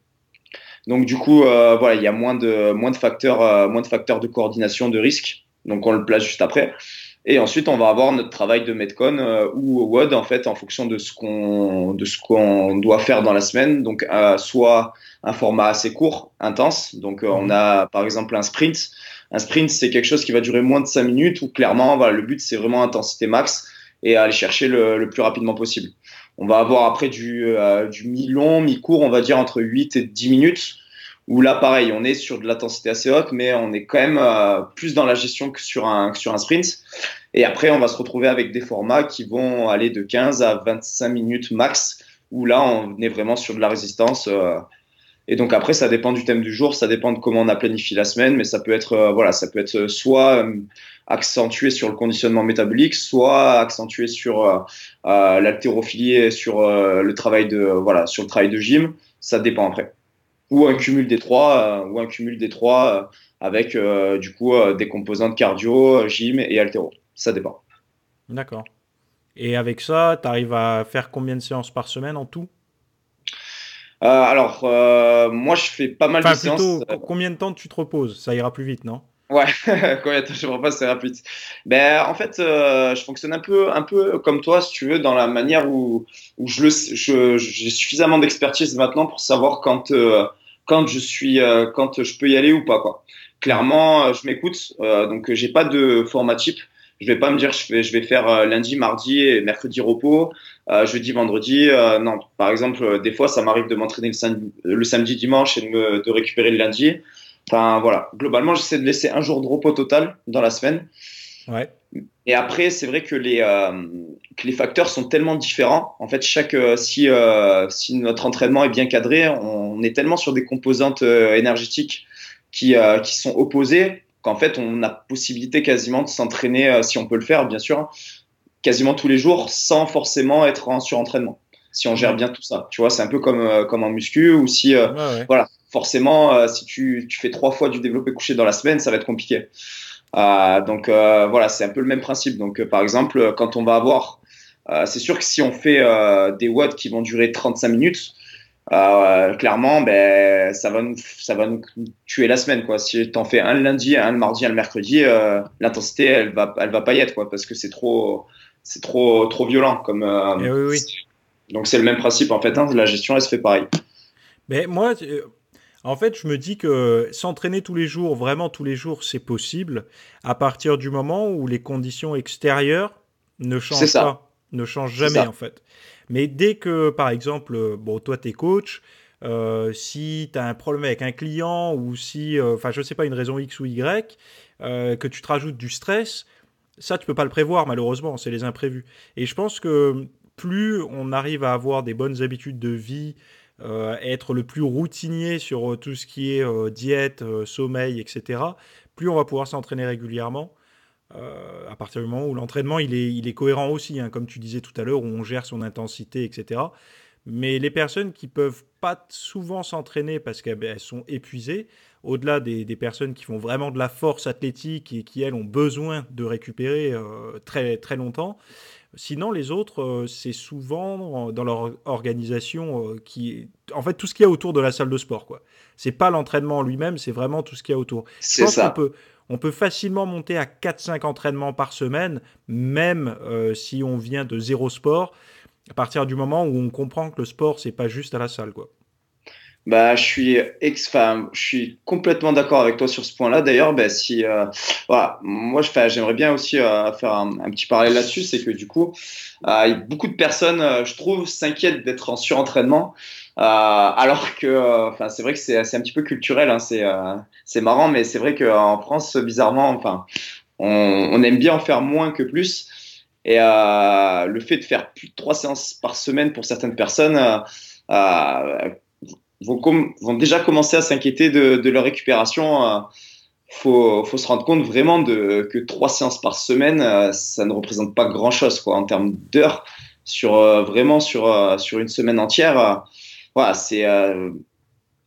Donc, du coup, euh, voilà, il y a moins de, moins de facteurs, euh, moins de facteurs de coordination, de risque. Donc, on le place juste après. Et ensuite, on va avoir notre travail de Metcon euh, ou WOD en fait en fonction de ce qu'on de ce qu'on doit faire dans la semaine. Donc, euh, soit un format assez court, intense. Donc, euh, on mhm. a par exemple un sprint. Un sprint, c'est quelque chose qui va durer moins de 5 minutes. Où clairement, voilà, le but c'est vraiment intensité max et aller chercher le, le, plus rapidement possible. On va avoir après du, du mi-long, mi-court, on va dire entre 8 et 10 minutes où là, pareil, on est sur de l'intensité assez haute, mais on est quand même euh, plus dans la gestion que sur un, sur un sprint. Et après, on va se retrouver avec des formats qui vont aller de 15 à 25 minutes max, où là, on est vraiment sur de la résistance. Euh, et donc après, ça dépend du thème du jour, ça dépend de comment on a planifié la semaine, mais ça peut être, euh, voilà, ça peut être soit euh, accentué sur le conditionnement métabolique, soit accentué sur euh, l'haltérophilie et sur le travail de, voilà, sur le travail de gym. Ça dépend après. Ou un cumul des trois, ou un cumul des trois avec du coup des composantes cardio, gym et haltéro. Ça dépend. D'accord. Et avec ça, tu arrives à faire combien de séances par semaine en tout? Euh, alors, euh, moi, je fais pas mal de séances. Euh, combien de temps tu te reposes? Ça ira plus vite, non? Ouais, [LAUGHS] combien de temps je me repose, ça ira plus vite. Ben, en fait, je fonctionne un peu, un peu comme toi, si tu veux, dans la manière où, où je le, j'ai suffisamment d'expertise maintenant pour savoir quand, quand je suis, quand je peux y aller ou pas, quoi. Clairement, je m'écoute, donc j'ai pas de format type. Je vais pas me dire je vais, je vais faire euh, lundi, mardi et mercredi repos, euh, jeudi, vendredi. Euh, non, par exemple, euh, des fois, ça m'arrive de m'entraîner le, samedi, le samedi, dimanche et de, me, de récupérer le lundi. Enfin, voilà. Globalement, j'essaie de laisser un jour de repos total dans la semaine. Ouais. Et après, c'est vrai que les, que les facteurs sont tellement différents. En fait, chaque, si, si notre entraînement est bien cadré, on est tellement sur des composantes énergétiques qui, qui sont opposées qu'en fait, on a possibilité quasiment de s'entraîner, euh, si on peut le faire, bien sûr, quasiment tous les jours sans forcément être en surentraînement. Si on gère bien tout ça, tu vois, c'est un peu comme, euh, comme en muscu ou si, euh, voilà, forcément, si tu, tu, fais trois fois du développé couché dans la semaine, ça va être compliqué. Donc voilà, c'est un peu le même principe. Donc par exemple, quand on va avoir, c'est sûr que si on fait des watts qui vont durer 35 minutes, euh, clairement, ben, ça va nous, ça va nous tuer la semaine, quoi. Si t'en fais un le lundi, un le mardi, un le mercredi, euh, l'intensité, elle va, elle va pas y être, quoi, parce que c'est trop, c'est trop, trop violent, comme. Euh, eh oui, oui. Donc c'est le même principe, en fait. Hein, la gestion, elle se fait pareil. Mais moi, en fait, je me dis que s'entraîner tous les jours, vraiment tous les jours, c'est possible à partir du moment où les conditions extérieures ne changent pas, ne changent jamais, en fait. Mais dès que, par exemple, euh, bon, toi, tu es coach, euh, si tu as un problème avec un client ou si, euh, enfin, je sais pas, une raison X ou Y, que tu te rajoutes du stress, ça, tu peux pas le prévoir, malheureusement, c'est les imprévus. Et je pense que plus on arrive à avoir des bonnes habitudes de vie, être le plus routinier sur tout ce qui est diète, sommeil, etc., plus on va pouvoir s'entraîner régulièrement. Euh, à partir du moment où l'entraînement il est, il est cohérent aussi, hein, comme tu disais tout à l'heure, où on gère son intensité, etc. Mais les personnes qui peuvent pas souvent s'entraîner parce qu'elles sont épuisées, au-delà des, personnes qui font vraiment de la force athlétique et qui, elles, ont besoin de récupérer euh, très, très longtemps, Sinon, les autres, euh, c'est souvent dans leur organisation qui. En fait, tout ce qu'il y a autour de la salle de sport, quoi. C'est pas l'entraînement lui-même, c'est vraiment tout ce qu'il y a autour. C'est ça. peut, on peut facilement monter à 4-5 entraînements par semaine, même euh, si on vient de zéro sport, à partir du moment où on comprend que le sport, c'est pas juste à la salle. Quoi. Bah, je suis, ex je suis complètement d'accord avec toi sur ce point-là. D'ailleurs, bah, si, euh, voilà, moi, j'aimerais bien aussi euh, faire un, petit parallèle là-dessus, c'est que du coup, beaucoup de personnes, je trouve, s'inquiètent d'être en surentraînement. Euh, alors que, euh, enfin, c'est vrai que c'est un petit peu culturel, hein, euh, c'est marrant, mais c'est vrai qu'en France, bizarrement, enfin, on, on, aime bien en faire moins que plus. Et le fait de faire plus de trois séances par semaine pour certaines personnes vont, vont, déjà commencer à s'inquiéter de, de, leur récupération. Il faut, faut, se rendre compte vraiment de, que trois séances par semaine, ça ne représente pas grand-chose quoi, en termes d'heures. Sur, vraiment sur, sur une semaine entière, voilà, c'est euh,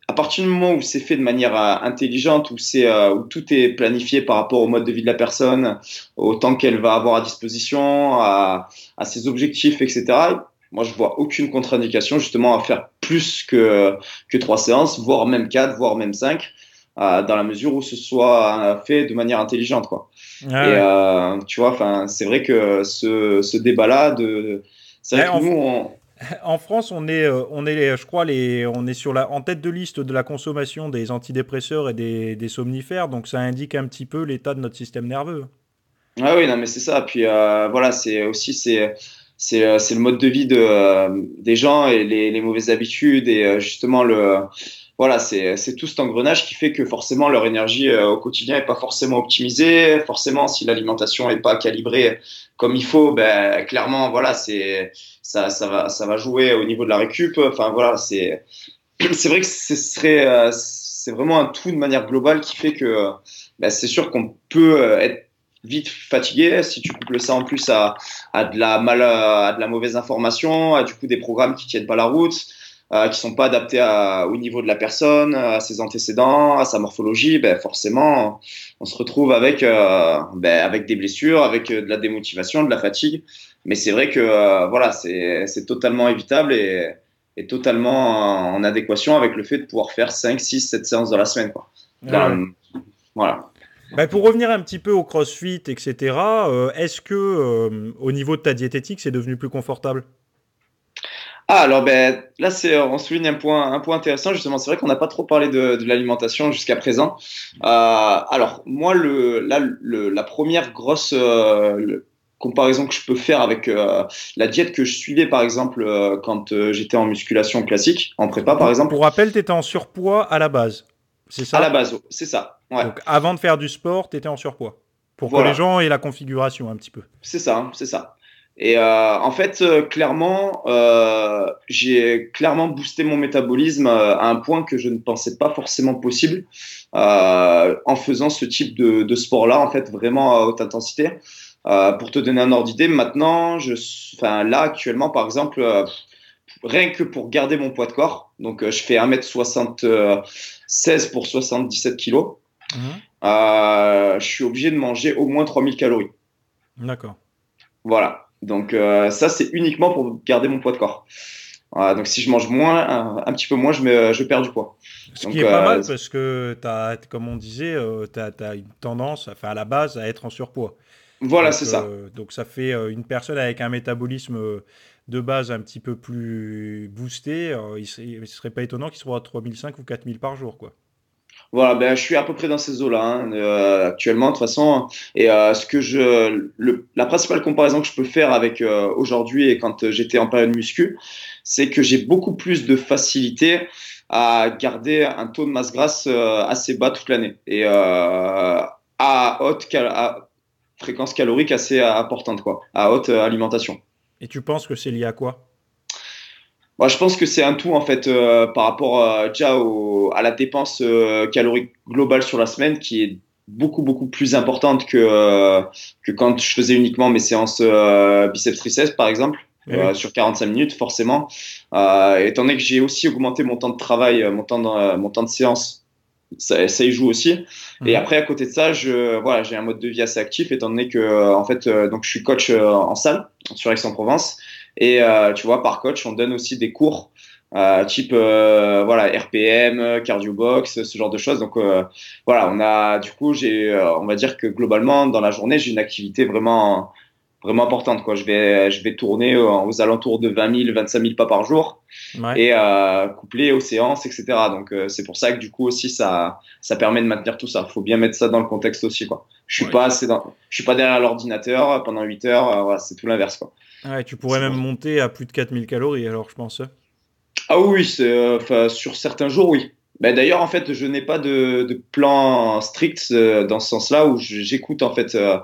à partir du moment où c'est fait de manière euh, intelligente, où, c'est, euh, où tout est planifié par rapport au mode de vie de la personne, au temps qu'elle va avoir à disposition, à, à ses objectifs, etc. Moi, je vois aucune contre-indication justement à faire plus que, que trois séances, voire même quatre, voire même cinq, dans la mesure où ce soit fait de manière intelligente. Quoi. Ah Et tu vois, enfin, c'est vrai que ce, ce débat-là, de, c'est vrai que nous, on, [LAUGHS] En France, on est, euh, on est, je crois, les, on est sur la, en tête de liste de la consommation des antidépresseurs et des, somnifères, donc ça indique un petit peu l'état de notre système nerveux. Ah oui, non, mais c'est ça. Puis euh, voilà, c'est aussi c'est c'est euh, le mode de vie de, des gens et les, les, mauvaises habitudes et justement le voilà, c'est tout cet engrenage qui fait que forcément leur énergie euh, au quotidien n'est pas forcément optimisée. Forcément, si l'alimentation n'est pas calibrée comme il faut, ben, clairement, voilà, c'est ça, ça, va, ça va jouer au niveau de la récup. Enfin, voilà, c'est [CLEARS THROAT] vrai que ce serait, euh, c'est vraiment un tout de manière globale qui fait que ben, c'est sûr qu'on peut euh, être vite fatigué si tu couples ça en plus à, à de la mal, à de la mauvaise information, à du coup des programmes qui tiennent pas la route euh, qui sont pas adaptés au niveau de la personne, à ses antécédents, à sa morphologie, ben forcément, on se retrouve avec, euh, ben, avec des blessures, avec euh, de la démotivation, de la fatigue. Mais c'est vrai que euh, voilà, c'est totalement évitable et, et, totalement en adéquation avec le fait de pouvoir faire 5, 6, 7 séances dans la semaine. Quoi. voilà. Ben pour revenir un petit peu au crossfit, etc., est-ce que au niveau de ta diététique, c'est devenu plus confortable? Ah, alors ben, là, c'est, on souligne un point, un point intéressant, justement. C'est vrai qu'on n'a pas trop parlé de, de l'alimentation jusqu'à présent. Euh, alors, moi, le, là, le, la première grosse euh, comparaison que je peux faire avec euh, la diète que je suivais, par exemple, euh, quand euh, j'étais en musculation classique, en prépa, par exemple. Pour rappel, tu étais en surpoids à la base. C'est ça? À la base, c'est ça. Ouais. Donc, avant de faire du sport, tu étais en surpoids. Pour voilà. que les gens aient la configuration un petit peu. C'est ça, c'est ça. Et euh, en fait, euh, clairement, euh, j'ai clairement boosté mon métabolisme à un point que je ne pensais pas forcément possible en faisant ce type de, de sport-là, en fait, vraiment à haute intensité. pour te donner un ordre d'idée, maintenant, je, enfin là actuellement, par exemple, rien que pour garder mon poids de corps, donc je fais 1m76 pour 77 kilos, mmh. je suis obligé de manger au moins 3000 calories. D'accord. Voilà. Donc euh, ça, c'est uniquement pour garder mon poids de corps. Voilà, donc si je mange moins, un, un petit peu moins, je, perds du poids. Ce donc, qui est pas mal parce que, as, comme on disait, euh, tu as, as, une tendance, enfin, à la base, à être en surpoids. Voilà, c'est ça. Euh, donc ça fait une personne avec un métabolisme de base un petit peu plus boosté, il ne serait pas étonnant qu'il soit à 3005 ou 4000 par jour. quoi. Voilà, ben, je suis à peu près dans ces eaux-là hein, euh, actuellement, de toute façon. Et euh, ce que je, la principale comparaison que je peux faire avec euh, aujourd'hui et quand j'étais en période muscu, c'est que j'ai beaucoup plus de facilité à garder un taux de masse grasse assez bas toute l'année et à haute fréquence calorique assez importante, quoi, à haute alimentation. Et tu penses que c'est lié à quoi? Moi, je pense que c'est un tout en fait euh, par rapport euh, déjà au, à la dépense euh, calorique globale sur la semaine qui est beaucoup beaucoup plus importante que que quand je faisais uniquement mes séances biceps triceps par exemple oui. sur 45 minutes forcément. étant donné que j'ai aussi augmenté mon temps de travail, mon temps de, mon temps de séance, ça, ça y joue aussi. Mmh. Et après à côté de ça, je voilà j'ai un mode de vie assez actif étant donné que en fait donc je suis coach en salle sur Aix-en-Provence. Et euh, tu vois, par coach, on donne aussi des cours euh, type euh, voilà RPM, cardio box, ce genre de choses. Donc euh, voilà, on a du coup j'ai, euh, on va dire que globalement dans la journée j'ai une activité vraiment vraiment importante quoi. Je vais je vais tourner aux alentours de 20 000, 25 000 pas par jour ouais. et euh, couplé aux séances etc. Donc c'est pour ça que du coup aussi ça ça permet de maintenir tout ça. Faut bien mettre ça dans le contexte aussi quoi. Je suis ouais. pas assez dans, je suis pas derrière l'ordinateur pendant 8 heures. voilà, c'est tout l'inverse quoi. Ouais, tu pourrais même monter à plus de 4000 calories, alors je pense. Ah oui, c'est, euh, sur certains jours, oui. Bah, D'ailleurs, en fait, je n'ai pas de, de, plan strict euh, dans ce sens-là où j'écoute en fait euh,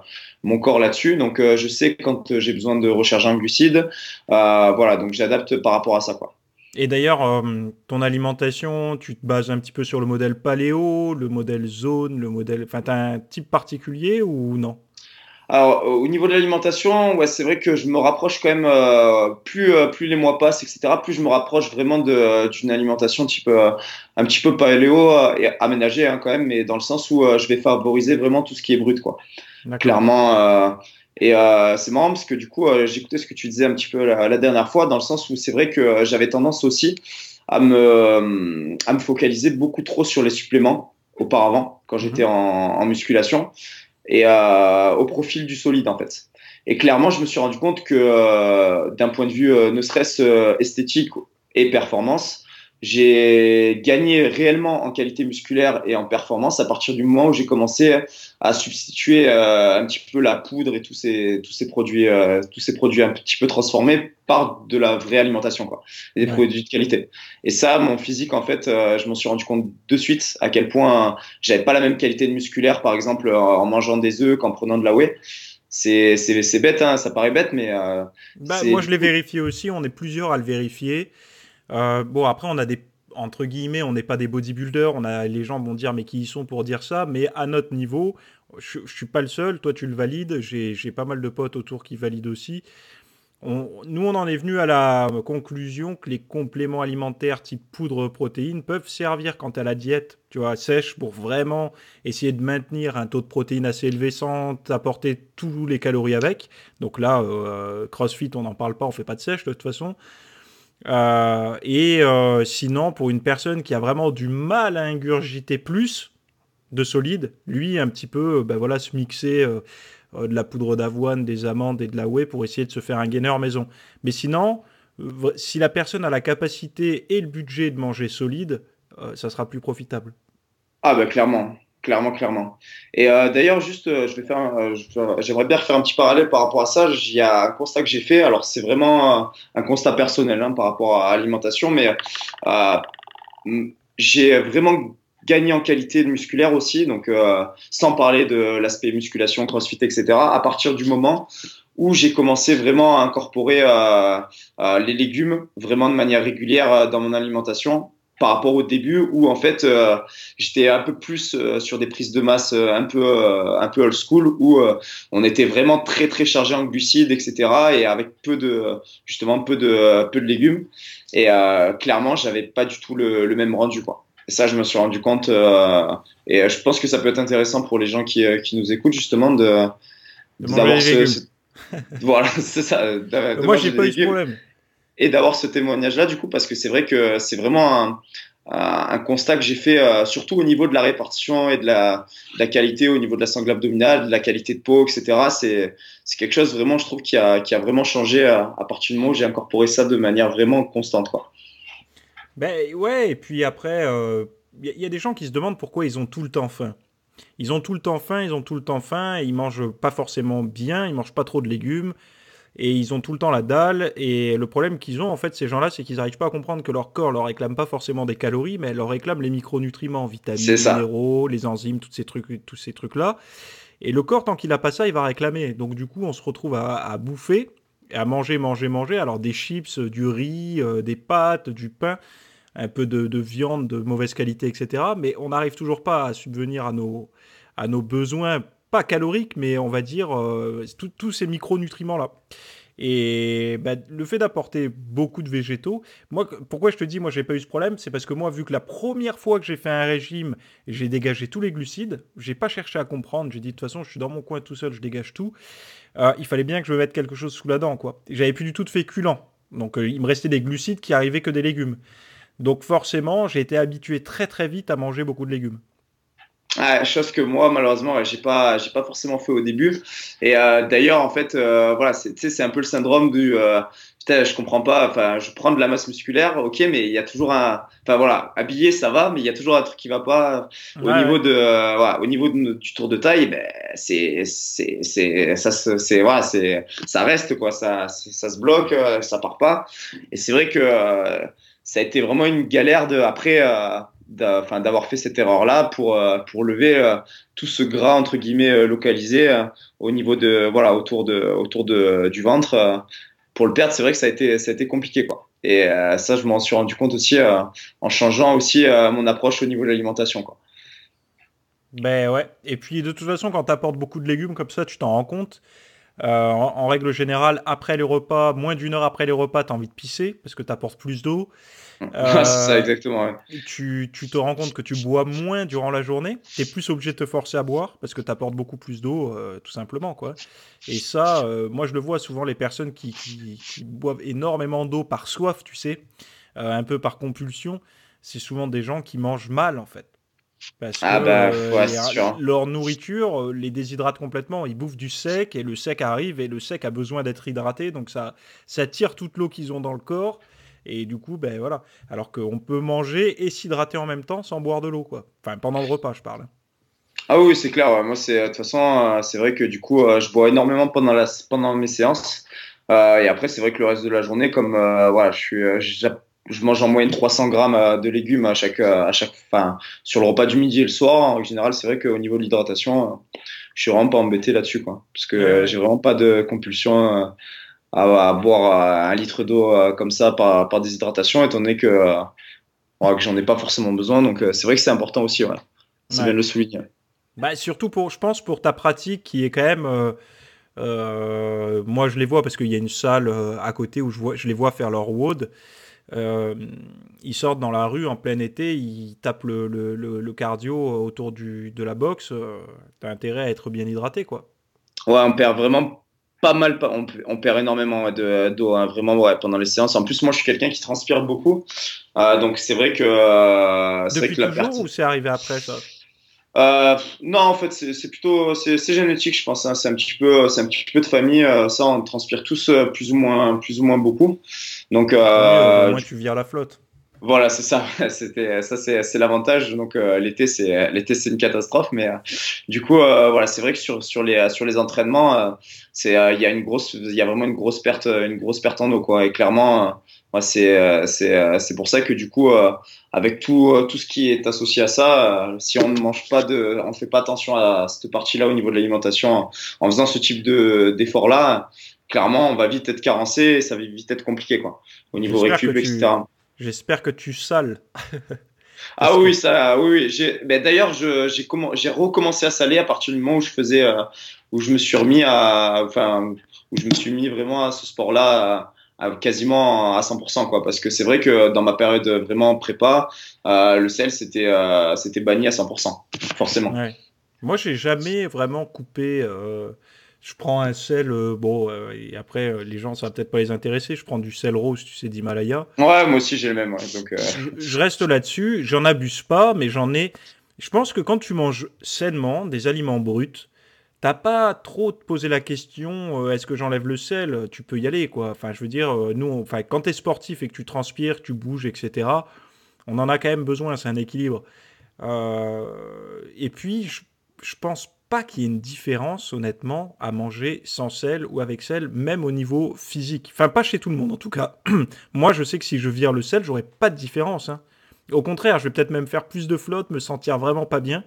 mon corps là-dessus. Donc, euh, je sais quand j'ai besoin de recharger un glucide. voilà, donc j'adapte par rapport à ça, quoi. Et d'ailleurs, euh, ton alimentation, tu te bases un petit peu sur le modèle paléo, le modèle zone, le modèle. Enfin, tu as un type particulier ou non? Alors, au niveau de l'alimentation, ouais, c'est vrai que je me rapproche quand même, euh, plus, euh, plus les mois passent, etc., plus je me rapproche vraiment d'une alimentation type euh, un petit peu paléo et aménagée hein, quand même, mais dans le sens où je vais favoriser vraiment tout ce qui est brut, quoi. Clairement. et c'est marrant parce que du coup, j'écoutais ce que tu disais un petit peu la, la, dernière fois, dans le sens où c'est vrai que j'avais tendance aussi à me, à me focaliser beaucoup trop sur les suppléments auparavant, quand j'étais mmh. en, en musculation et euh, au profil du solide en fait. Et clairement, je me suis rendu compte que euh, d'un point de vue euh, ne serait-ce esthétique et performance, j'ai gagné réellement en qualité musculaire et en performance à partir du moment où j'ai commencé à substituer euh, un petit peu la poudre et tous ces tous ces produits euh, tous ces produits un petit peu transformés par de la vraie alimentation quoi et des produits de qualité. Et ça mon physique en fait euh, je m'en suis rendu compte de suite à quel point j'avais pas la même qualité de musculaire par exemple en mangeant des œufs qu'en prenant de la whey. C'est c'est bête hein, ça paraît bête mais bah, moi je l'ai vérifié aussi on est plusieurs à le vérifier euh, bon, après, on a des entre guillemets, on n'est pas des bodybuilders, on a, les gens vont dire mais qui y sont pour dire ça, mais à notre niveau, je, ne suis pas le seul, toi tu le valides, j'ai pas mal de potes autour qui valident aussi. nous, on en est venu à la conclusion que les compléments alimentaires type poudre protéines peuvent servir quant à la diète, tu vois, sèche pour vraiment essayer de maintenir un taux de protéines assez élevé sans apporter tous les calories avec. Donc là, euh, CrossFit, on n'en parle pas, on fait pas de sèche de toute façon. Euh, et euh, sinon, pour une personne qui a vraiment du mal à ingurgiter plus de solide, lui, un petit peu, ben voilà, se mixer euh, de la poudre d'avoine, des amandes et de la whey pour essayer de se faire un gainer maison. Mais sinon, si la personne a la capacité et le budget de manger solide, ça sera plus profitable. Ah bah clairement, Clairement, clairement. Et euh, d'ailleurs, juste, euh, je vais faire, euh, j'aimerais bien faire un petit parallèle par rapport à ça. Il y a un constat que j'ai fait. Alors, c'est vraiment un constat personnel hein, par rapport à l'alimentation, mais j'ai vraiment gagné en qualité musculaire aussi. Donc, sans parler de l'aspect musculation, crossfit, etc. À partir du moment où j'ai commencé vraiment à incorporer les légumes vraiment de manière régulière dans mon alimentation par rapport au début où en fait euh, j'étais un peu plus euh, sur des prises de masse euh, un peu un peu old school où on était vraiment très très chargé en glucides etc et avec peu de justement peu de peu de légumes. Et clairement j'avais pas du tout le, le, même rendu quoi. Et ça je me suis rendu compte et je pense que ça peut être intéressant pour les gens qui, qui nous écoutent justement de, d'avoir ce, voilà [LAUGHS] c'est ça moi j'ai pas eu ce problème et d'avoir ce témoignage-là, du coup, parce que c'est vrai que c'est vraiment un, constat que j'ai fait, euh, surtout au niveau de la répartition et de la, qualité, au niveau de la sangle abdominale, de la qualité de peau, etc. C'est, quelque chose vraiment, je trouve, qui a, qui a vraiment changé à, à partir du moment où j'ai incorporé ça de manière vraiment constante. Quoi. Ben ouais, et puis après, il euh, y, a des gens qui se demandent pourquoi ils ont tout le temps faim. Ils ont tout le temps faim, ils ont tout le temps faim, ils mangent pas forcément bien, ils mangent pas trop de légumes et ils ont tout le temps la dalle. Et le problème qu'ils ont, en fait, ces gens-là, c'est qu'ils n'arrivent pas à comprendre que leur corps leur réclame pas forcément des calories, mais leur réclame les micronutriments, vitamines, minéraux, les enzymes, tous ces trucs, tous ces trucs-là. Et le corps, tant qu'il n'a pas ça, il va réclamer. Donc du coup, on se retrouve à, bouffer, à manger, manger, manger. Alors des chips, du riz, euh, des pâtes, du pain, un peu de, viande de mauvaise qualité, etc. Mais on n'arrive toujours pas à subvenir à nos, à nos besoins pas calorique, mais on va dire euh, tous ces micronutriments-là. Et bah, le fait d'apporter beaucoup de végétaux, moi, pourquoi je te dis, moi, j'ai pas eu ce problème, c'est parce que moi, vu que la première fois que j'ai fait un régime, j'ai dégagé tous les glucides, j'ai pas cherché à comprendre, j'ai dit de toute façon, je suis dans mon coin tout seul, je dégage tout. Euh, il fallait bien que je me mette quelque chose sous la dent, quoi. J'avais plus du tout de féculents, donc euh, il me restait des glucides qui arrivaient que des légumes. Donc forcément, j'ai été habitué très très vite à manger beaucoup de légumes. Ah, chose que moi malheureusement j'ai pas j'ai pas forcément fait au début. Et euh, d'ailleurs en fait euh, voilà c'est c'est un peu le syndrome du euh, putain je comprends pas enfin je prends de la masse musculaire ok mais il y a toujours un enfin voilà habillé ça va mais il y a toujours un truc qui va pas. Au niveau de euh, voilà, au niveau du tour de taille ben c'est c'est c'est ça c'est voilà c'est ça reste quoi ça ça se bloque euh, ça part pas. Et c'est vrai que ça a été vraiment une galère de après d'avoir fait cette erreur-là pour, euh, pour lever euh, tout ce gras entre guillemets euh, localisé au niveau de voilà autour de autour de, du ventre pour le perdre c'est vrai que ça a été ça a été compliqué quoi. Et ça je m'en suis rendu compte aussi en changeant aussi mon approche au niveau de l'alimentation quoi. Ben ouais. Et puis de toute façon quand tu apportes beaucoup de légumes comme ça tu t'en rends compte. En, règle générale après les repas moins d'une heure après les repas tu as envie de pisser parce que tu apportes plus d'eau [LAUGHS] c'est ça, euh, exactement. Tu, tu, te rends compte que tu bois moins durant la journée. Tu es plus obligé de te forcer à boire parce que tu apportes beaucoup plus d'eau, euh, tout simplement. quoi. Et ça, euh, moi, je le vois souvent, les personnes qui, qui, boivent énormément d'eau par soif, tu sais, un peu par compulsion, c'est souvent des gens qui mangent mal, en fait. Parce ah bah, que leur nourriture les déshydrate complètement. Ils bouffent du sec et le sec arrive et le sec a besoin d'être hydraté. Donc ça, ça tire toute l'eau qu'ils ont dans le corps Et du coup, ben voilà. Alors qu'on peut manger et s'hydrater en même temps sans boire de l'eau, quoi. Enfin, pendant le repas, je parle. Ah oui, c'est clair. Moi, c'est de toute façon, euh, c'est vrai que du coup, euh, je bois énormément pendant la pendant mes séances. Euh, et après, c'est vrai que le reste de la journée, comme voilà, je suis, je mange en moyenne 300 grammes de légumes à chaque, à chaque, enfin, sur le repas du midi et le soir. En général, c'est vrai qu'au niveau de l'hydratation, je suis vraiment pas embêté là-dessus, quoi, parce que j'ai vraiment pas de compulsion à, boire un litre d'eau comme ça par, par déshydratation, étant donné que, que j'en ai pas forcément besoin. Donc, c'est vrai que c'est important aussi, voilà. C'est bien de le souligner. Bah, surtout pour, je pense, pour ta pratique qui est quand même. Euh, euh, moi, je les vois parce qu'il y a une salle euh, à côté où je, vois, je les vois faire leur WOD. ils sortent dans la rue en plein été, ils tapent le, le, le, cardio autour du, de la boxe. tu as intérêt à être bien hydraté, quoi. Ouais, on perd vraiment pas mal, on, on perd énormément d'eau, hein, vraiment ouais, pendant les séances. En plus, moi, je suis quelqu'un qui transpire beaucoup, donc c'est vrai que. c'est vrai que la perte... ou c'est arrivé après ça? Euh, non, en fait, c'est plutôt c'est génétique, je pense. Hein. C'est un petit peu, c'est un petit peu de famille. Euh, ça, on transpire tous euh, plus ou moins, plus ou moins beaucoup. Donc, euh, tu vires la flotte. Voilà, c'est ça. [LAUGHS] C'était ça, c'est l'avantage. Donc l'été, c'est l'été, c'est une catastrophe. Mais du coup, voilà, c'est vrai que sur sur les sur les entraînements, c'est il y a une grosse, il y a vraiment une grosse perte, une grosse perte en eau, quoi. Et clairement moi, c'est euh, c'est euh, c'est pour ça que du coup, euh, avec tout tout ce qui est associé à ça, si on ne mange pas de, on fait pas attention à cette partie-là au niveau de l'alimentation, en faisant ce type de d'effort-là, clairement, on va vite être carencé et ça va vite être compliqué, quoi, au niveau récup, etc. J'espère que tu sales. [LAUGHS] ah oui, ça, oui, oui. Ben, D'ailleurs, j'ai recommencé à saler à partir du moment où je faisais, où je me suis remis à, enfin, où je me suis mis vraiment à ce sport-là quasiment à 100% quoi parce que c'est vrai que dans ma période vraiment prépa euh, le sel c'était euh, c'était banni à 100% forcément ouais. moi j'ai jamais vraiment coupé euh, je prends un sel bon et après les gens ça va peut-être pas les intéresser je prends du sel rose tu sais d'Himalaya ouais moi aussi j'ai le même donc je, je, reste là-dessus j'en abuse pas mais j'en ai je pense que quand tu manges sainement des aliments bruts T'as pas trop te poser la question euh, est-ce que j'enlève le sel? Tu peux y aller, quoi. Enfin, je veux dire, euh, nous, enfin, quand tu es sportif et que tu transpires, tu bouges, etc., on en a quand même besoin, c'est un équilibre. Euh, et puis, je, je pense pas qu'il y ait une différence, honnêtement, à manger sans sel ou avec sel, même au niveau physique. Enfin, pas chez tout le monde, en tout cas. [CLEARS THROAT] Moi, je sais que si je vire le sel, j'aurais pas de différence. Hein. Au contraire, je vais peut-être même faire plus de flotte, me sentir vraiment pas bien.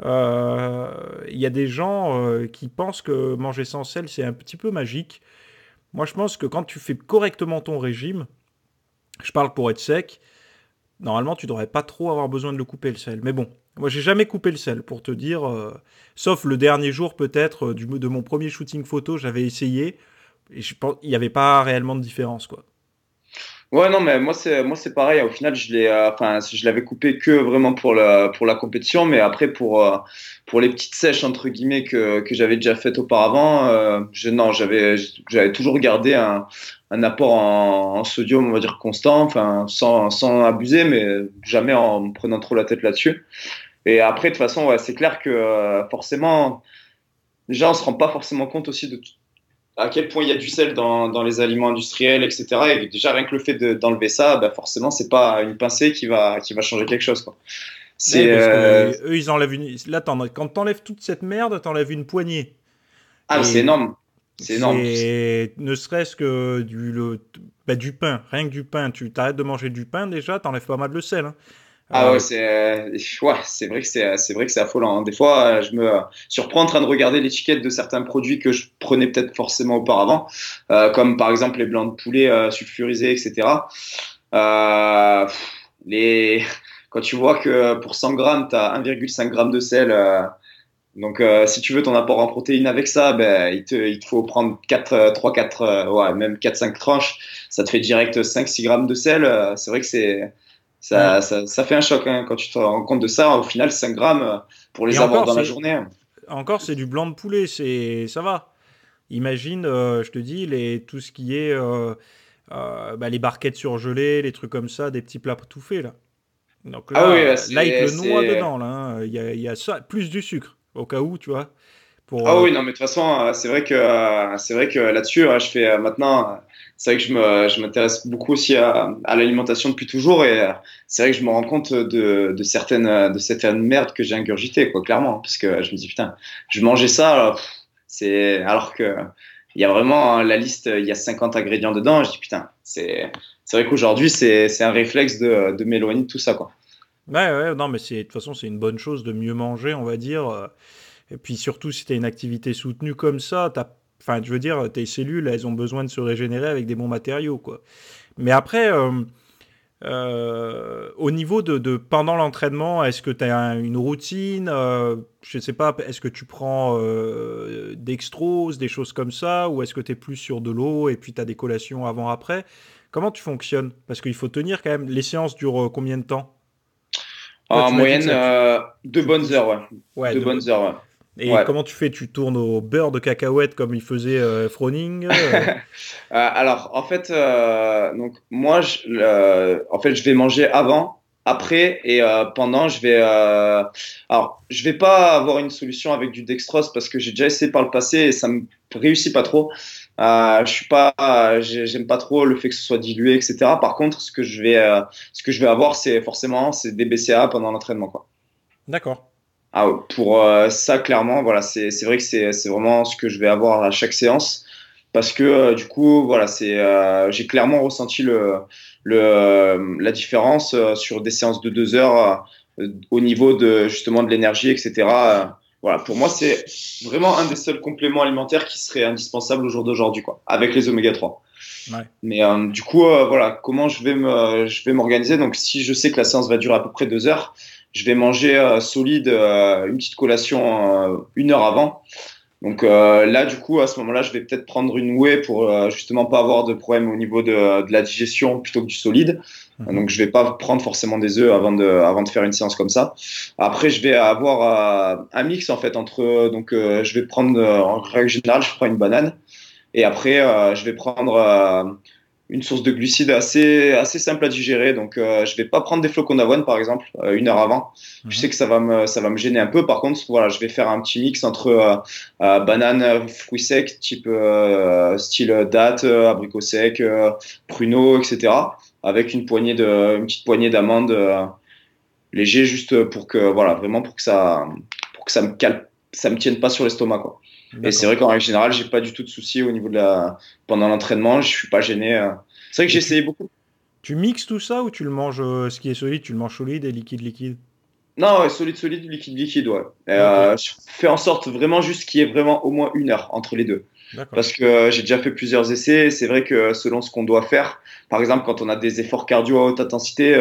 Il euh, y a des gens euh, qui pensent que manger sans sel, c'est un petit peu magique. Moi, je pense que quand tu fais correctement ton régime, je parle pour être sec, normalement, tu devrais pas trop avoir besoin de le couper le sel. Mais bon, moi, j'ai jamais coupé le sel, pour te dire, euh, sauf le dernier jour peut-être de mon premier shooting photo, j'avais essayé, il n'y avait pas réellement de différence, quoi. Ouais, non, mais moi c'est moi c'est pareil. Au final, je l'ai, euh, je l'avais coupé que vraiment pour la pour la compétition, mais après pour euh, pour les petites sèches entre guillemets que que j'avais déjà faites auparavant, euh, je, non, j'avais j'avais toujours gardé un un apport en, sodium, on va dire constant, enfin sans sans abuser, mais jamais en prenant trop la tête là-dessus. Et après, de toute façon, ouais, c'est clair que forcément, déjà, on se rend pas forcément compte aussi de à quel point il y a du sel dans, dans les aliments industriels, etc. Et déjà, rien que le fait d'enlever ça, bah forcément, c'est pas une pincée qui va, qui va changer quelque chose. Quoi. C'est, euh, eux, ils enlèvent une. Là, quand t'enlèves toute cette merde, t'enlèves une poignée. Ah, c'est énorme. C'est énorme. Ne serait-ce que du, le, bah, du pain, rien que du pain. Tu t'arrêtes de manger du pain, déjà, t'enlèves pas mal de sel. Hein. Ah ouais, c'est euh, ouais, c'est vrai que c'est c'est vrai que c'est affolant. Hein. Des fois, euh, je me surprends en train de regarder l'étiquette de certains produits que je prenais peut-être forcément auparavant, euh, comme par exemple les blancs de poulet euh, sulfurisés, etc. Euh, les [LAUGHS] quand tu vois que pour 100 grammes, tu as 1,5 g de sel. donc, si tu veux ton apport en protéines avec ça, ben, il, te, il te faut prendre 4, 3, 4, ouais, même 4, 5 tranches. Ça te fait direct 5, 6 grammes de sel. c'est vrai que c'est, ça, ça, ça, fait un choc hein, quand tu te rends compte de ça. Au final, 5 grammes euh, pour les avoir dans la journée. Encore, c'est du blanc de poulet, c'est ça va. Imagine, euh, je te dis, les, tout ce qui est euh, euh, bah, les barquettes surgelées, les trucs comme ça, des petits plats tout faits là. Donc là, ah oui, là il le noix dedans, là. Hein. Il, y a, il y a ça, plus du sucre, au cas où, tu vois. ah oui, non, mais de toute façon, c'est vrai que c'est vrai que là-dessus, je fais maintenant. C'est vrai que je m'intéresse beaucoup aussi à, l'alimentation depuis toujours et c'est vrai que je me rends compte de, certaines de certaines merdes que j'ai ingurgitées, quoi, clairement, parce que je me dis putain, je mangeais ça, c'est alors que il y a vraiment hein, la liste, il y a 50 ingrédients dedans. Je dis putain, c'est vrai qu'aujourd'hui, c'est un réflexe de, de m'éloigner de tout ça. Quoi. Ouais, ouais, non, mais de toute façon, c'est une bonne chose de mieux manger, on va dire. Et puis surtout, si tu as une activité soutenue comme ça, as, enfin, je veux dire, tes cellules, elles ont besoin de se régénérer avec des bons matériaux. Quoi. Mais après, euh, euh, au niveau de, pendant l'entraînement, est-ce que tu as une routine euh, Je ne sais pas, est-ce que tu prends dextrose, des choses comme ça Ou est-ce que tu es plus sur de l'eau et puis tu as des collations avant-après Comment tu fonctionnes? Parce qu'il faut tenir quand même. Les séances durent combien de temps? En moyenne, deux bonnes heures. Ouais. deux, bonnes heures. Et comment tu fais? Tu tournes au beurre de cacahuète comme il faisait euh, Froning euh? [LAUGHS] Euh, Alors, en fait, donc moi, je, en fait, je vais manger avant, après et pendant. Je vais, alors, je vais pas avoir une solution avec du dextrose parce que j'ai déjà essayé par le passé et ça me réussit pas trop. je suis pas, j'aime pas trop le fait que ce soit dilué, etc. Par contre, ce que je vais, ce que je vais avoir, c'est forcément c'est des BCA pendant l'entraînement, quoi. D'accord. Ah, pour euh, ça, clairement, voilà, c'est vrai que c'est vraiment ce que je vais avoir à chaque séance. Parce que euh, du coup, voilà, c'est euh, j'ai clairement ressenti le, le, la différence sur des séances de deux heures au niveau de justement de l'énergie, etc. voilà, pour moi, c'est vraiment un des seuls compléments alimentaires qui serait indispensable au jour d'aujourd'hui, quoi, avec les oméga 3. Ouais. Mais du coup, voilà, comment je vais me, je vais m'organiser? Donc, si je sais que la séance va durer à peu près deux heures, je vais manger euh, solide euh, une petite collation euh, une heure avant. Donc là, du coup, à ce moment-là, je vais peut-être prendre une whey pour justement pas avoir de problème au niveau de, de la digestion plutôt que du solide. Mhm. Donc je vais pas prendre forcément des œufs avant de, avant de faire une séance comme ça. Après, je vais avoir un mix en fait entre donc je vais prendre en règle générale, je prends une banane et après je vais prendre une source de glucides assez, assez simple à digérer. Donc, euh, je vais pas prendre des flocons d'avoine, par exemple, euh, une heure avant. Je mhm. sais que ça va, me, ça va me gêner un peu. Par contre, voilà, je vais faire un petit mix entre euh, banane, fruits secs, type style date, abricot sec, pruneau, etc. Avec une poignée de, une petite poignée d'amandes léger, juste pour que, voilà, vraiment pour que ça, pour que ça me calme, ça me tienne pas sur l'estomac, quoi. Et c'est vrai qu'en règle générale, j'ai pas du tout de soucis au niveau de la. Pendant l'entraînement, je suis pas gêné. Euh. C'est vrai que j'ai essayé beaucoup. Tu mixes tout ça ou tu le manges, euh, ce qui est solide, tu le manges solide et liquide, liquide? Non, solide, solide, liquide, liquide, ouais. Euh, je fais en sorte vraiment juste qu'il y ait vraiment au moins une heure entre les deux. Parce que j'ai déjà fait plusieurs essais. C'est vrai que selon ce qu'on doit faire, par exemple, quand on a des efforts cardio à haute intensité,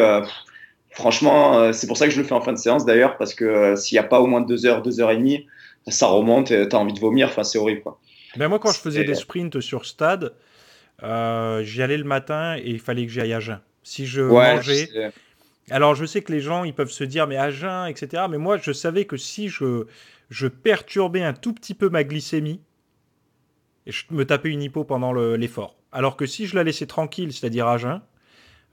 franchement, c'est pour ça que je le fais en fin de séance d'ailleurs, parce que s'il n'y a pas au moins deux heures, deux heures et demie, ça remonte et t'as envie de vomir. Enfin, c'est horrible. Quoi. Ben moi, quand je faisais des sprints sur stade, euh, j'y allais le matin et il fallait que j'aille à jeun. Si je mangeais. Alors, je sais que les gens, ils peuvent se dire, mais à jeun, etc. Mais moi, je savais que si je, je perturbais un tout petit peu ma glycémie, et je me tapais une hypo pendant l'effort. Alors que si je la laissais tranquille, c'est-à-dire à jeun,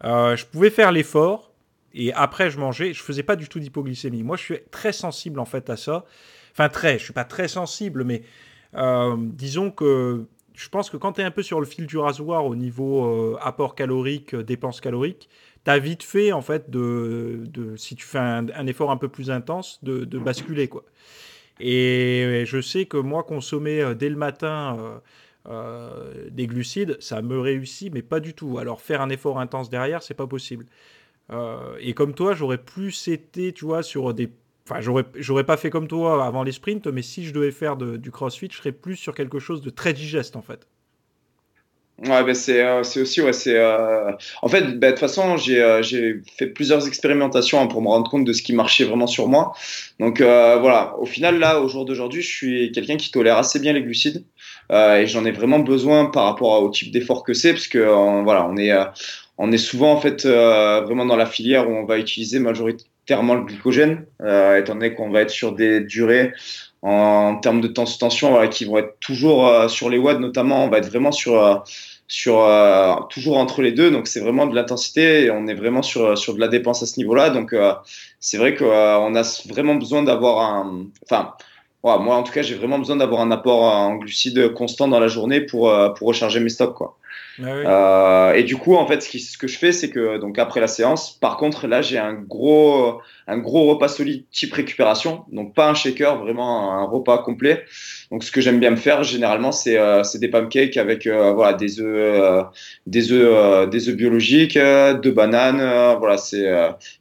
euh, je pouvais faire l'effort et après je mangeais. Je faisais pas du tout d'hypoglycémie. Moi, je suis très sensible en fait à ça. Enfin, très, je suis pas très sensible, mais euh, disons que je pense que quand tu es un peu sur le fil du rasoir au niveau euh, apport calorique, euh, dépense calorique, tu as vite fait, en fait, de, si tu fais un, effort un peu plus intense, de, de, basculer. quoi. Et je sais que moi, consommer dès le matin des glucides, ça me réussit, mais pas du tout. Alors, faire un effort intense derrière, c'est pas possible. et comme toi, j'aurais plus été, tu vois, sur des Enfin, j'aurais, j'aurais pas fait comme toi avant les sprints, mais si je devais faire du crossfit, je serais plus sur quelque chose de très digeste en fait. Ouais, ben c'est, euh, c'est aussi, ouais, c'est. Euh, en fait, ben, de toute façon, j'ai, euh, fait plusieurs expérimentations hein, pour me rendre compte de ce qui marchait vraiment sur moi. Donc voilà, au final, là, au jour d'aujourd'hui, je suis quelqu'un qui tolère assez bien les glucides et j'en ai vraiment besoin par rapport au type d'effort que c'est, parce que voilà, est, on est souvent en fait vraiment dans la filière où on va utiliser majorité le glycogène, euh, étant donné qu'on va être sur des durées en, termes de tension qui vont être toujours euh, sur les watts notamment, on va être vraiment sur euh, sur toujours entre les deux donc c'est vraiment de l'intensité et on est vraiment sur sur de la dépense à ce niveau-là donc c'est vrai qu'on a vraiment besoin d'avoir un enfin moi, en tout cas, j'ai vraiment besoin d'avoir un apport en glucides constant dans la journée pour, pour recharger mes stocks. Quoi. Ah euh, et du coup, en fait, ce, qui, ce que je fais, c'est que donc après la séance, par contre, là, j'ai un gros, un gros repas solide type récupération, donc pas un shaker, vraiment un repas complet. Donc, ce que j'aime bien me faire généralement, c'est euh, des pancakes avec euh, voilà des œufs, euh, des œufs, euh, des œufs biologiques, deux bananes. voilà, c'est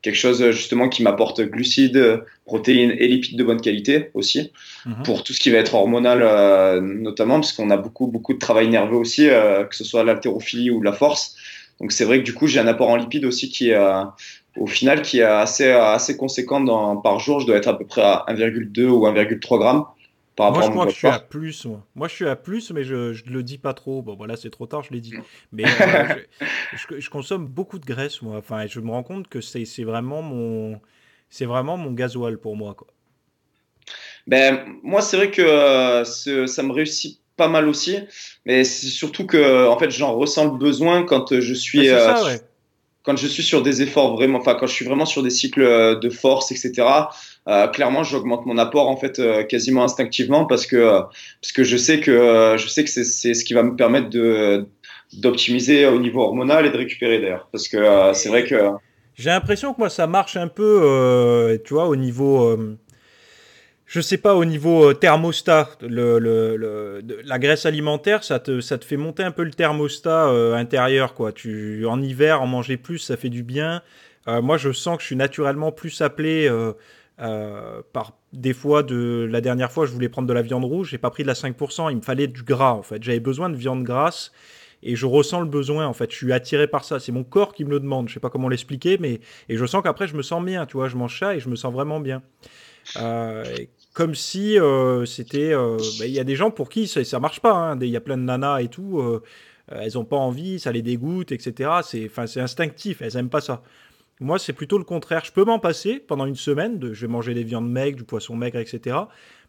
quelque chose justement qui m'apporte glucides, protéines et lipides de bonne qualité aussi mhm. pour tout ce qui va être hormonal notamment parce qu'on a beaucoup beaucoup de travail nerveux aussi, que ce soit ou la force. Donc c'est vrai que du coup j'ai un apport en lipides aussi qui est au final qui est assez assez conséquent dans, par jour. Je dois être à peu près à 1,2 ou 1,3 grammes moi, je crois que je suis à plus. Moi. je suis à plus, mais je ne le dis pas trop. Bon, voilà, c'est trop tard, je l'ai dit. Mais euh, [LAUGHS] je, consomme beaucoup de graisse, moi. Enfin, je me rends compte que c'est vraiment mon, c'est vraiment mon gasoil pour moi, quoi. Ben, moi, c'est vrai que euh, ça me réussit pas mal aussi, mais c'est surtout que, en fait, j'en ressens le besoin quand je suis. Ça, ouais quand je suis sur des efforts vraiment, enfin quand je suis vraiment sur des cycles euh, de force, etc. Euh, clairement, j'augmente mon apport en fait euh, quasiment instinctivement parce que parce que je sais que je sais que c'est ce qui va me permettre de d'optimiser au niveau hormonal et de récupérer d'air. Parce que c'est vrai que j'ai l'impression que moi ça marche un peu, tu vois, au niveau je sais pas, au niveau euh, thermostat, la graisse alimentaire, ça te, fait monter un peu le thermostat euh, intérieur. Quoi. En hiver, en manger plus, ça fait du bien. Euh, moi, je sens que je suis naturellement plus appelé par des fois. De, la dernière fois, je voulais prendre de la viande rouge, j'ai pas pris de la 5%. Il me fallait du gras, en fait. J'avais besoin de viande grasse et je ressens le besoin en fait. Je suis attiré par ça. C'est mon corps qui me le demande. Je sais pas comment l'expliquer, mais je sens qu'après je me sens bien. Tu vois, je mange ça et je me sens vraiment bien. Comme si euh, c'était. Euh, bah, il y a des gens pour qui ça, ça marche pas. Hein. Il y a plein de nanas et tout. elles ont pas envie, ça les dégoûte, etc. C'est, instinctif. Elles aiment pas ça. Moi, c'est plutôt le contraire. Je peux m'en passer pendant une semaine. De, je vais manger des viandes maigres, du poisson maigre, etc.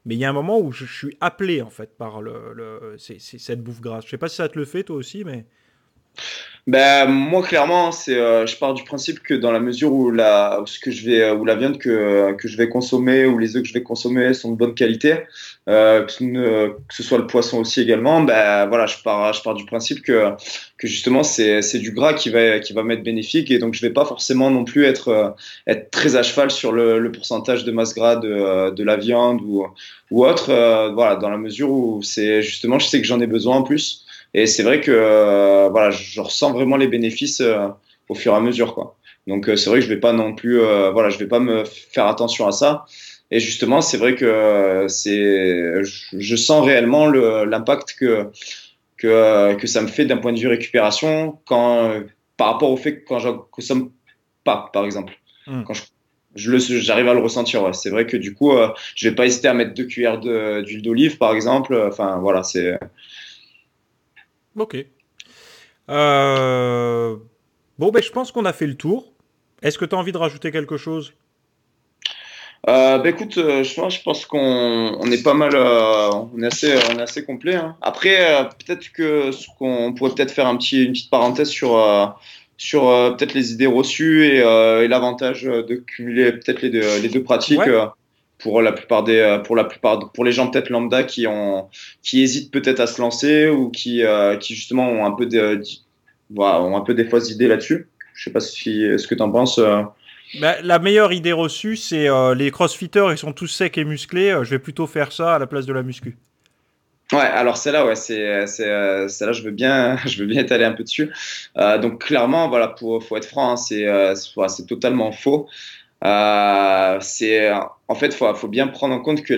Mais il y a un moment où je, suis appelé en fait par le, cette bouffe grasse. Je sais pas si ça te le fait toi aussi, mais. Ben, moi, clairement, c'est, euh, je pars du principe que dans la mesure où la, ce que je vais, euh, où la viande que, que je vais consommer ou les œufs que je vais consommer sont de bonne qualité, euh, que, ce soit le poisson aussi également, ben voilà, je pars, je pars du principe que, que justement c'est, du gras qui va, qui va m'être bénéfique et donc je vais pas forcément non plus être, être très à cheval sur le, le pourcentage de masse gras de, de la viande ou, ou autre, voilà, dans la mesure où c'est justement, je sais que j'en ai besoin en plus. Et c'est vrai que euh, voilà, je ressens vraiment les bénéfices euh, au fur et à mesure. Quoi. Donc euh, c'est vrai que je vais pas non plus, voilà, je vais pas me faire attention à ça. Et justement, c'est vrai que c'est, je, sens réellement l'impact que, que, que ça me fait d'un point de vue récupération quand, par rapport au fait que quand je consomme pas, par exemple. Hmm. Quand je, j'arrive à le ressentir. C'est vrai que du coup, je vais pas hésiter à mettre deux cuillères d'huile d'olive, par exemple. Enfin, voilà, c'est Ok. Euh, bon, ben, je pense qu'on a fait le tour. Est-ce que tu as envie de rajouter quelque chose? Euh, bah, écoute, euh, je, pense qu'on est pas mal, on est assez, on est assez complet. Hein. Après, peut-être que ce qu'on pourrait peut-être faire un petit, une petite parenthèse sur, sur peut-être les idées reçues et, l'avantage de cumuler peut-être les deux, les deux pratiques pour la plupart des euh, pour la plupart pour les gens peut-être lambda qui ont qui hésitent peut-être à se lancer ou qui euh, qui justement ont un peu de, voilà, ont un peu des fausses idées là-dessus. Je sais pas si ce que tu en penses. Euh. Bah, la meilleure idée reçue, c'est les crossfitters, ils sont tous secs et musclés. je vais plutôt faire ça à la place de la muscu. Ouais, alors celle-là, ouais, c'est, c'est, celle-là, je veux bien, [LAUGHS] je veux bien étaler un peu dessus. donc clairement, voilà, pour, faut être franc, hein, c'est, c'est totalement faux. Euh, c'est en fait faut faut bien prendre en compte que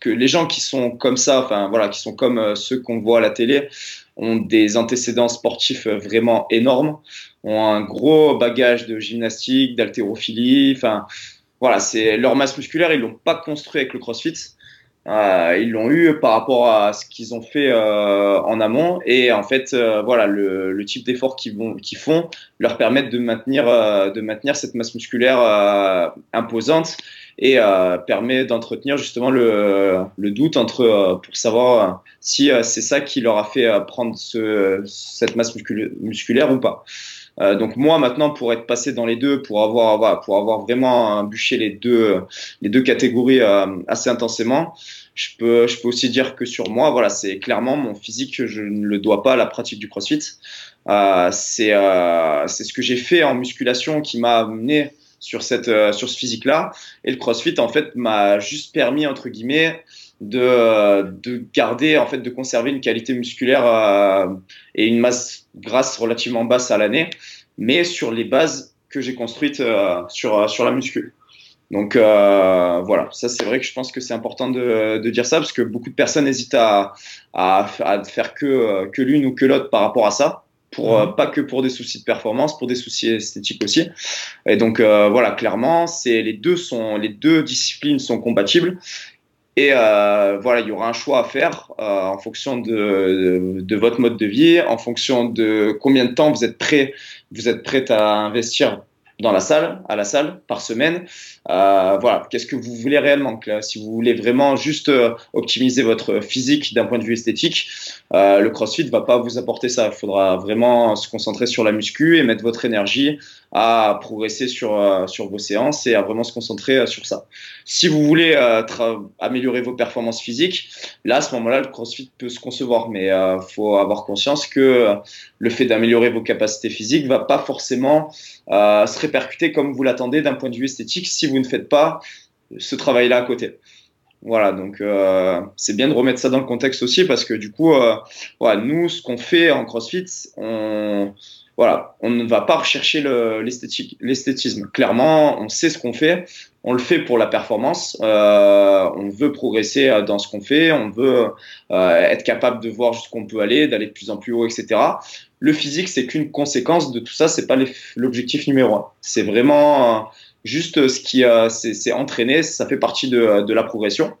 que les gens qui sont comme ça, enfin voilà, qui sont comme euh, ceux qu'on voit à la télé, ont des antécédents sportifs vraiment énormes, ont un gros bagage de gymnastique, d'haltérophilie, enfin voilà, c'est leur masse musculaire, ils l'ont pas construit avec le CrossFit. Euh, ils l'ont eu par rapport à ce qu'ils ont fait euh, en amont et en fait euh, voilà le, le type d'effort qu'ils qu'ils font leur permettent de maintenir de maintenir cette masse musculaire imposante et permet d'entretenir justement le, le, doute entre pour savoir si c'est ça qui leur a fait prendre ce, cette masse musculaire ou pas. Donc moi maintenant pour être passé dans les deux, pour avoir voilà, pour avoir vraiment bûché les deux les deux catégories assez intensément, Je peux, je peux aussi dire que sur moi, voilà, c'est clairement mon physique, je ne le dois pas à la pratique du CrossFit. Euh, c'est euh, c'est ce que j'ai fait en musculation qui m'a amené sur, cette, euh, sur ce physique-là. Et le CrossFit, en fait, m'a juste permis, entre guillemets, de, de garder, en fait, de conserver une qualité musculaire euh, et une masse grasse relativement basse à l'année, mais sur les bases que j'ai construites euh, sur, sur la muscu. Donc euh, voilà, ça c'est vrai que je pense que c'est important de, de, dire ça parce que beaucoup de personnes hésitent à, à, à faire que, que l'une ou que l'autre par rapport à ça pour mhm. pas que pour des soucis de performance, pour des soucis esthétiques aussi. Et donc euh, voilà, clairement, c'est les deux sont les deux disciplines sont compatibles. Et euh, voilà, il y aura un choix à faire euh, en fonction de, votre mode de vie, en fonction de combien de temps vous êtes prêt, vous êtes prêt à investir dans la salle, à la salle par semaine. Euh, voilà, qu'est-ce que vous voulez réellement Si vous voulez vraiment juste optimiser votre physique d'un point de vue esthétique, le CrossFit va pas vous apporter ça. Il faudra vraiment se concentrer sur la muscu et mettre votre énergie à progresser sur euh, sur vos séances et à vraiment se concentrer euh, sur ça. Si vous voulez améliorer vos performances physiques, là à ce moment-là, le CrossFit peut se concevoir, mais il faut avoir conscience que le fait d'améliorer vos capacités physiques va pas forcément se répercuter comme vous l'attendez d'un point de vue esthétique si vous ne faites pas ce travail-là à côté. Voilà, donc euh, c'est bien de remettre ça dans le contexte aussi parce que du coup, euh, voilà, nous, ce qu'on fait en CrossFit, on, voilà, on ne va pas rechercher l'esthétisme. Clairement, on sait ce qu'on fait, on le fait pour la performance, euh, on veut progresser euh, dans ce qu'on fait, on veut euh, être capable de voir jusqu'où on peut aller, d'aller de plus en plus haut, etc. Le physique, c'est qu'une conséquence de tout ça, c'est pas l'objectif numéro un. C'est vraiment Juste ce qui euh, c'est entraîné, ça fait partie de, de la progression.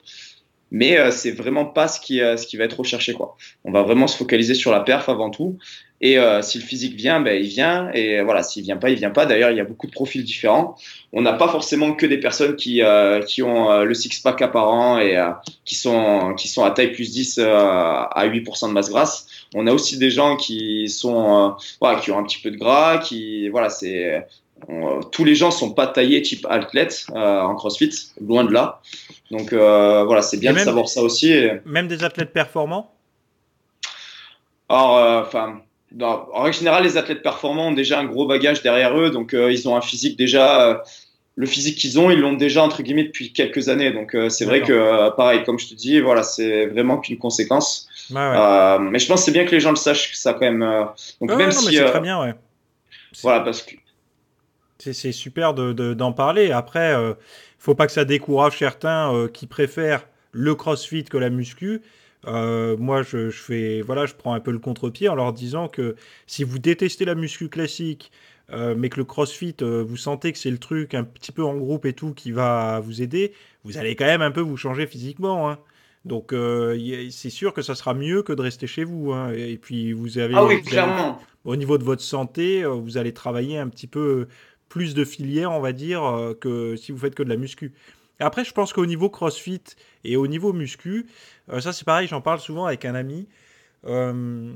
Mais euh, c'est vraiment pas ce qui, euh, ce qui va être recherché. Quoi. On va vraiment se focaliser sur la perf avant tout. Et si le physique vient, ben, il vient. Et voilà, s'il vient pas, il vient pas. D'ailleurs, il y a beaucoup de profils différents. On n'a pas forcément que des personnes qui, qui ont le six-pack apparent et qui, sont, qui sont à taille plus 10 à 8% de masse grasse. On a aussi des gens qui sont voilà, qui ont un petit peu de gras, qui voilà, c'est euh, tous les gens sont pas taillés type athlète euh, en CrossFit, loin de là. Donc euh, voilà, c'est bien de savoir ça aussi. Même des athlètes performants? Alors, enfin, en règle générale, les athlètes performants ont déjà un gros bagage derrière eux, donc ils ont un physique déjà. le physique qu'ils ont, ils l'ont déjà entre guillemets depuis quelques années. Donc c'est vrai que pareil, comme je te dis, voilà, c'est vraiment qu'une conséquence. mais je pense que c'est bien que les gens le sachent ça quand même. donc même si, c'est très bien, ouais. Voilà, parce que c'est super d'en de, parler. Après, euh, faut pas que ça décourage certains euh, qui préfèrent le CrossFit que la muscu. Euh, moi, je, je, fais, voilà, je prends un peu le contre-pied en leur disant que si vous détestez la muscu classique, euh, mais que le CrossFit, vous sentez que c'est le truc un petit peu en groupe et tout qui va vous aider, vous allez quand même un peu vous changer physiquement. Hein. Donc, c'est sûr que ça sera mieux que de rester chez vous. Hein. Et puis, vous avez, ah oui, clairement. au niveau de votre santé, vous allez travailler un petit peu plus de filières, on va dire, euh, que si vous faites que de la muscu. après, je pense qu'au niveau crossfit et au niveau muscu, euh, ça c'est pareil, j'en parle souvent avec un ami. Euh,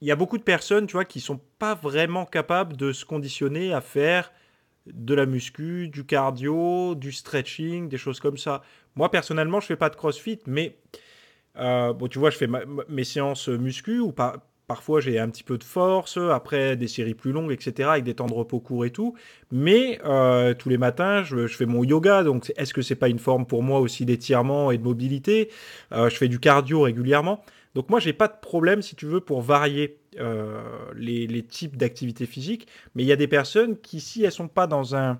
il y a beaucoup de personnes, tu vois, qui sont pas vraiment capables de se conditionner à faire de la muscu, du cardio, du stretching, des choses comme ça. Moi, personnellement, je fais pas de crossfit, mais bon, tu vois, je fais mes séances muscu ou pas, Parfois, j'ai un petit peu de force, après des séries plus longues, etc., avec des temps de repos courts et tout. Mais euh, tous les matins, je, fais mon yoga. Donc, est-ce que c'est pas une forme pour moi aussi d'étirement et de mobilité? Euh, Je fais du cardio régulièrement. Donc, moi, j'ai pas de problème, si tu veux, pour varier euh, les, les, types d'activités physiques. Mais il y a des personnes qui, si elles sont pas dans un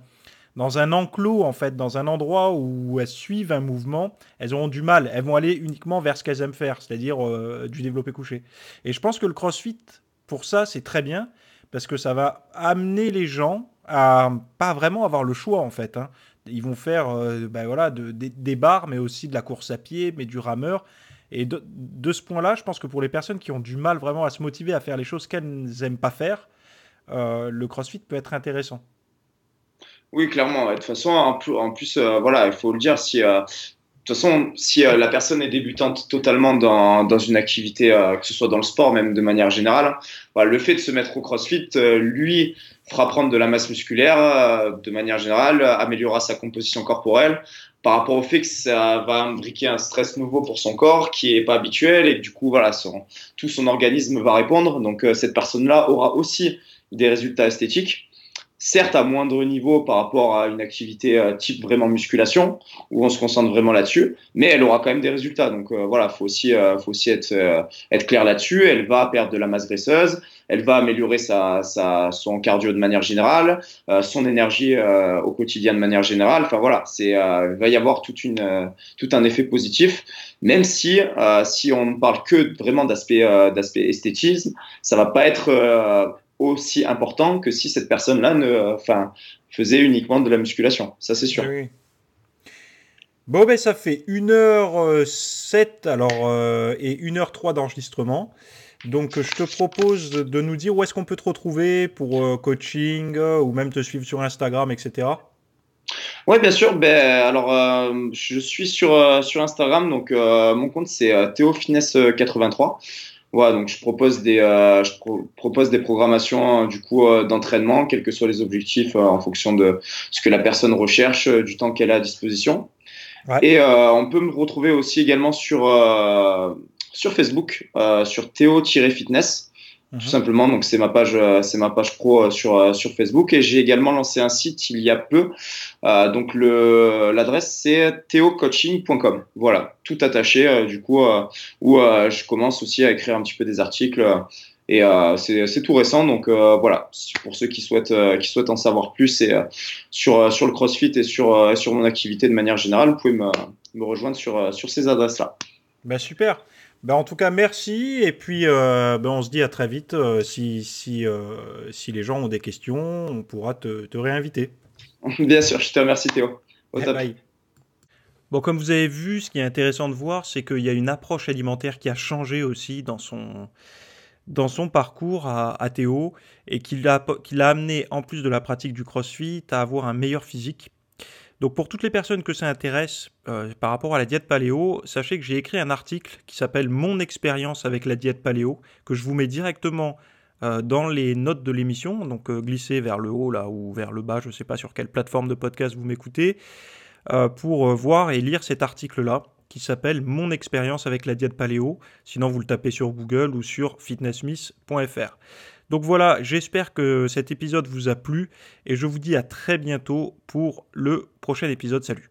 dans un enclos, en fait, dans un endroit où elles suivent un mouvement, elles auront du mal. Elles vont aller uniquement vers ce qu'elles aiment faire, c'est-à-dire euh, du développé couché. Et je pense que le crossfit, pour ça, c'est très bien, parce que ça va amener les gens à pas vraiment avoir le choix, en fait. Hein. Ils vont faire euh, ben voilà, de, des barres, mais aussi de la course à pied, mais du rameur. Et de, ce point-là, je pense que pour les personnes qui ont du mal vraiment à se motiver à faire les choses qu'elles n'aiment pas faire, euh, le crossfit peut être intéressant. Oui, clairement. De toute façon, en plus, euh, voilà, il faut le dire, si, euh, toute façon, si euh, la personne est débutante totalement dans, dans une activité, que ce soit dans le sport, même de manière générale, voilà, le fait de se mettre au CrossFit, lui, fera prendre de la masse musculaire de manière générale, améliorera sa composition corporelle, par rapport au fait que ça va imbriquer un stress nouveau pour son corps qui est pas habituel et que du coup, voilà, son, tout son organisme va répondre. Donc, cette personne-là aura aussi des résultats esthétiques certes à moindre niveau par rapport à une activité euh, type vraiment musculation où on se concentre vraiment là-dessus, mais elle aura quand même des résultats. Donc euh, voilà, faut aussi, euh, faut aussi être, être clair là-dessus. Elle va perdre de la masse graisseuse, elle va améliorer sa, sa son cardio de manière générale, son énergie au quotidien de manière générale. Enfin voilà, c'est, il va y avoir toute une, tout un effet positif. Même si, si on ne parle que vraiment d'aspect, d'aspect esthétisme, ça va pas être aussi important que si cette personne-là ne, enfin, faisait uniquement de la musculation. Ça, c'est sûr. Bon, ben ça fait 1h07 alors, euh, et 1h03 d'enregistrement. Donc, je te propose de nous dire où est-ce qu'on peut te retrouver pour euh, coaching euh, ou même te suivre sur Instagram, etc. Oui, bien sûr. Ben, alors, je suis sur, sur Instagram. Donc, mon compte, c'est ThéoFitness83. Voilà, donc je propose des, euh, je propose des programmations euh, du coup euh, d'entraînement, quels que soient les objectifs en fonction de ce que la personne recherche, du temps qu'elle a à disposition. Ouais. Et on peut me retrouver aussi également sur sur Facebook, sur Théo-Fitness. Tout mhm. simplement, donc c'est ma page, euh, c'est ma page pro euh, sur euh, sur Facebook et j'ai également lancé un site il y a peu. donc le l'adresse c'est theocoaching.com. Voilà, tout attaché du coup où je commence aussi à écrire un petit peu des articles et c'est tout récent. Donc voilà, pour ceux qui souhaitent qui souhaitent en savoir plus et sur sur le CrossFit et sur sur mon activité de manière générale, vous pouvez me me rejoindre sur sur ces adresses là. Bah super. Ben, en tout cas, merci. Et puis, euh, ben, on se dit à très vite. Euh, si, si, euh, si les gens ont des questions, on pourra te, te réinviter. [LAUGHS] Bien sûr, je te remercie Théo. Au top. Bon, comme vous avez vu, ce qui est intéressant de voir, c'est qu'il y a une approche alimentaire qui a changé aussi dans son, dans son parcours à, à Théo et qui l'a amené, en plus de la pratique du crossfit, à avoir un meilleur physique donc pour toutes les personnes que ça intéresse euh, par rapport à la diète paléo, sachez que j'ai écrit un article qui s'appelle Mon expérience avec la diète paléo, que je vous mets directement euh, dans les notes de l'émission, donc euh, glissez vers le haut là ou vers le bas, je ne sais pas sur quelle plateforme de podcast vous m'écoutez, pour voir et lire cet article-là qui s'appelle Mon expérience avec la diète paléo. Sinon vous le tapez sur Google ou sur fitnessmiss.fr. Donc voilà, j'espère que cet épisode vous a plu et je vous dis à très bientôt pour le prochain épisode. Salut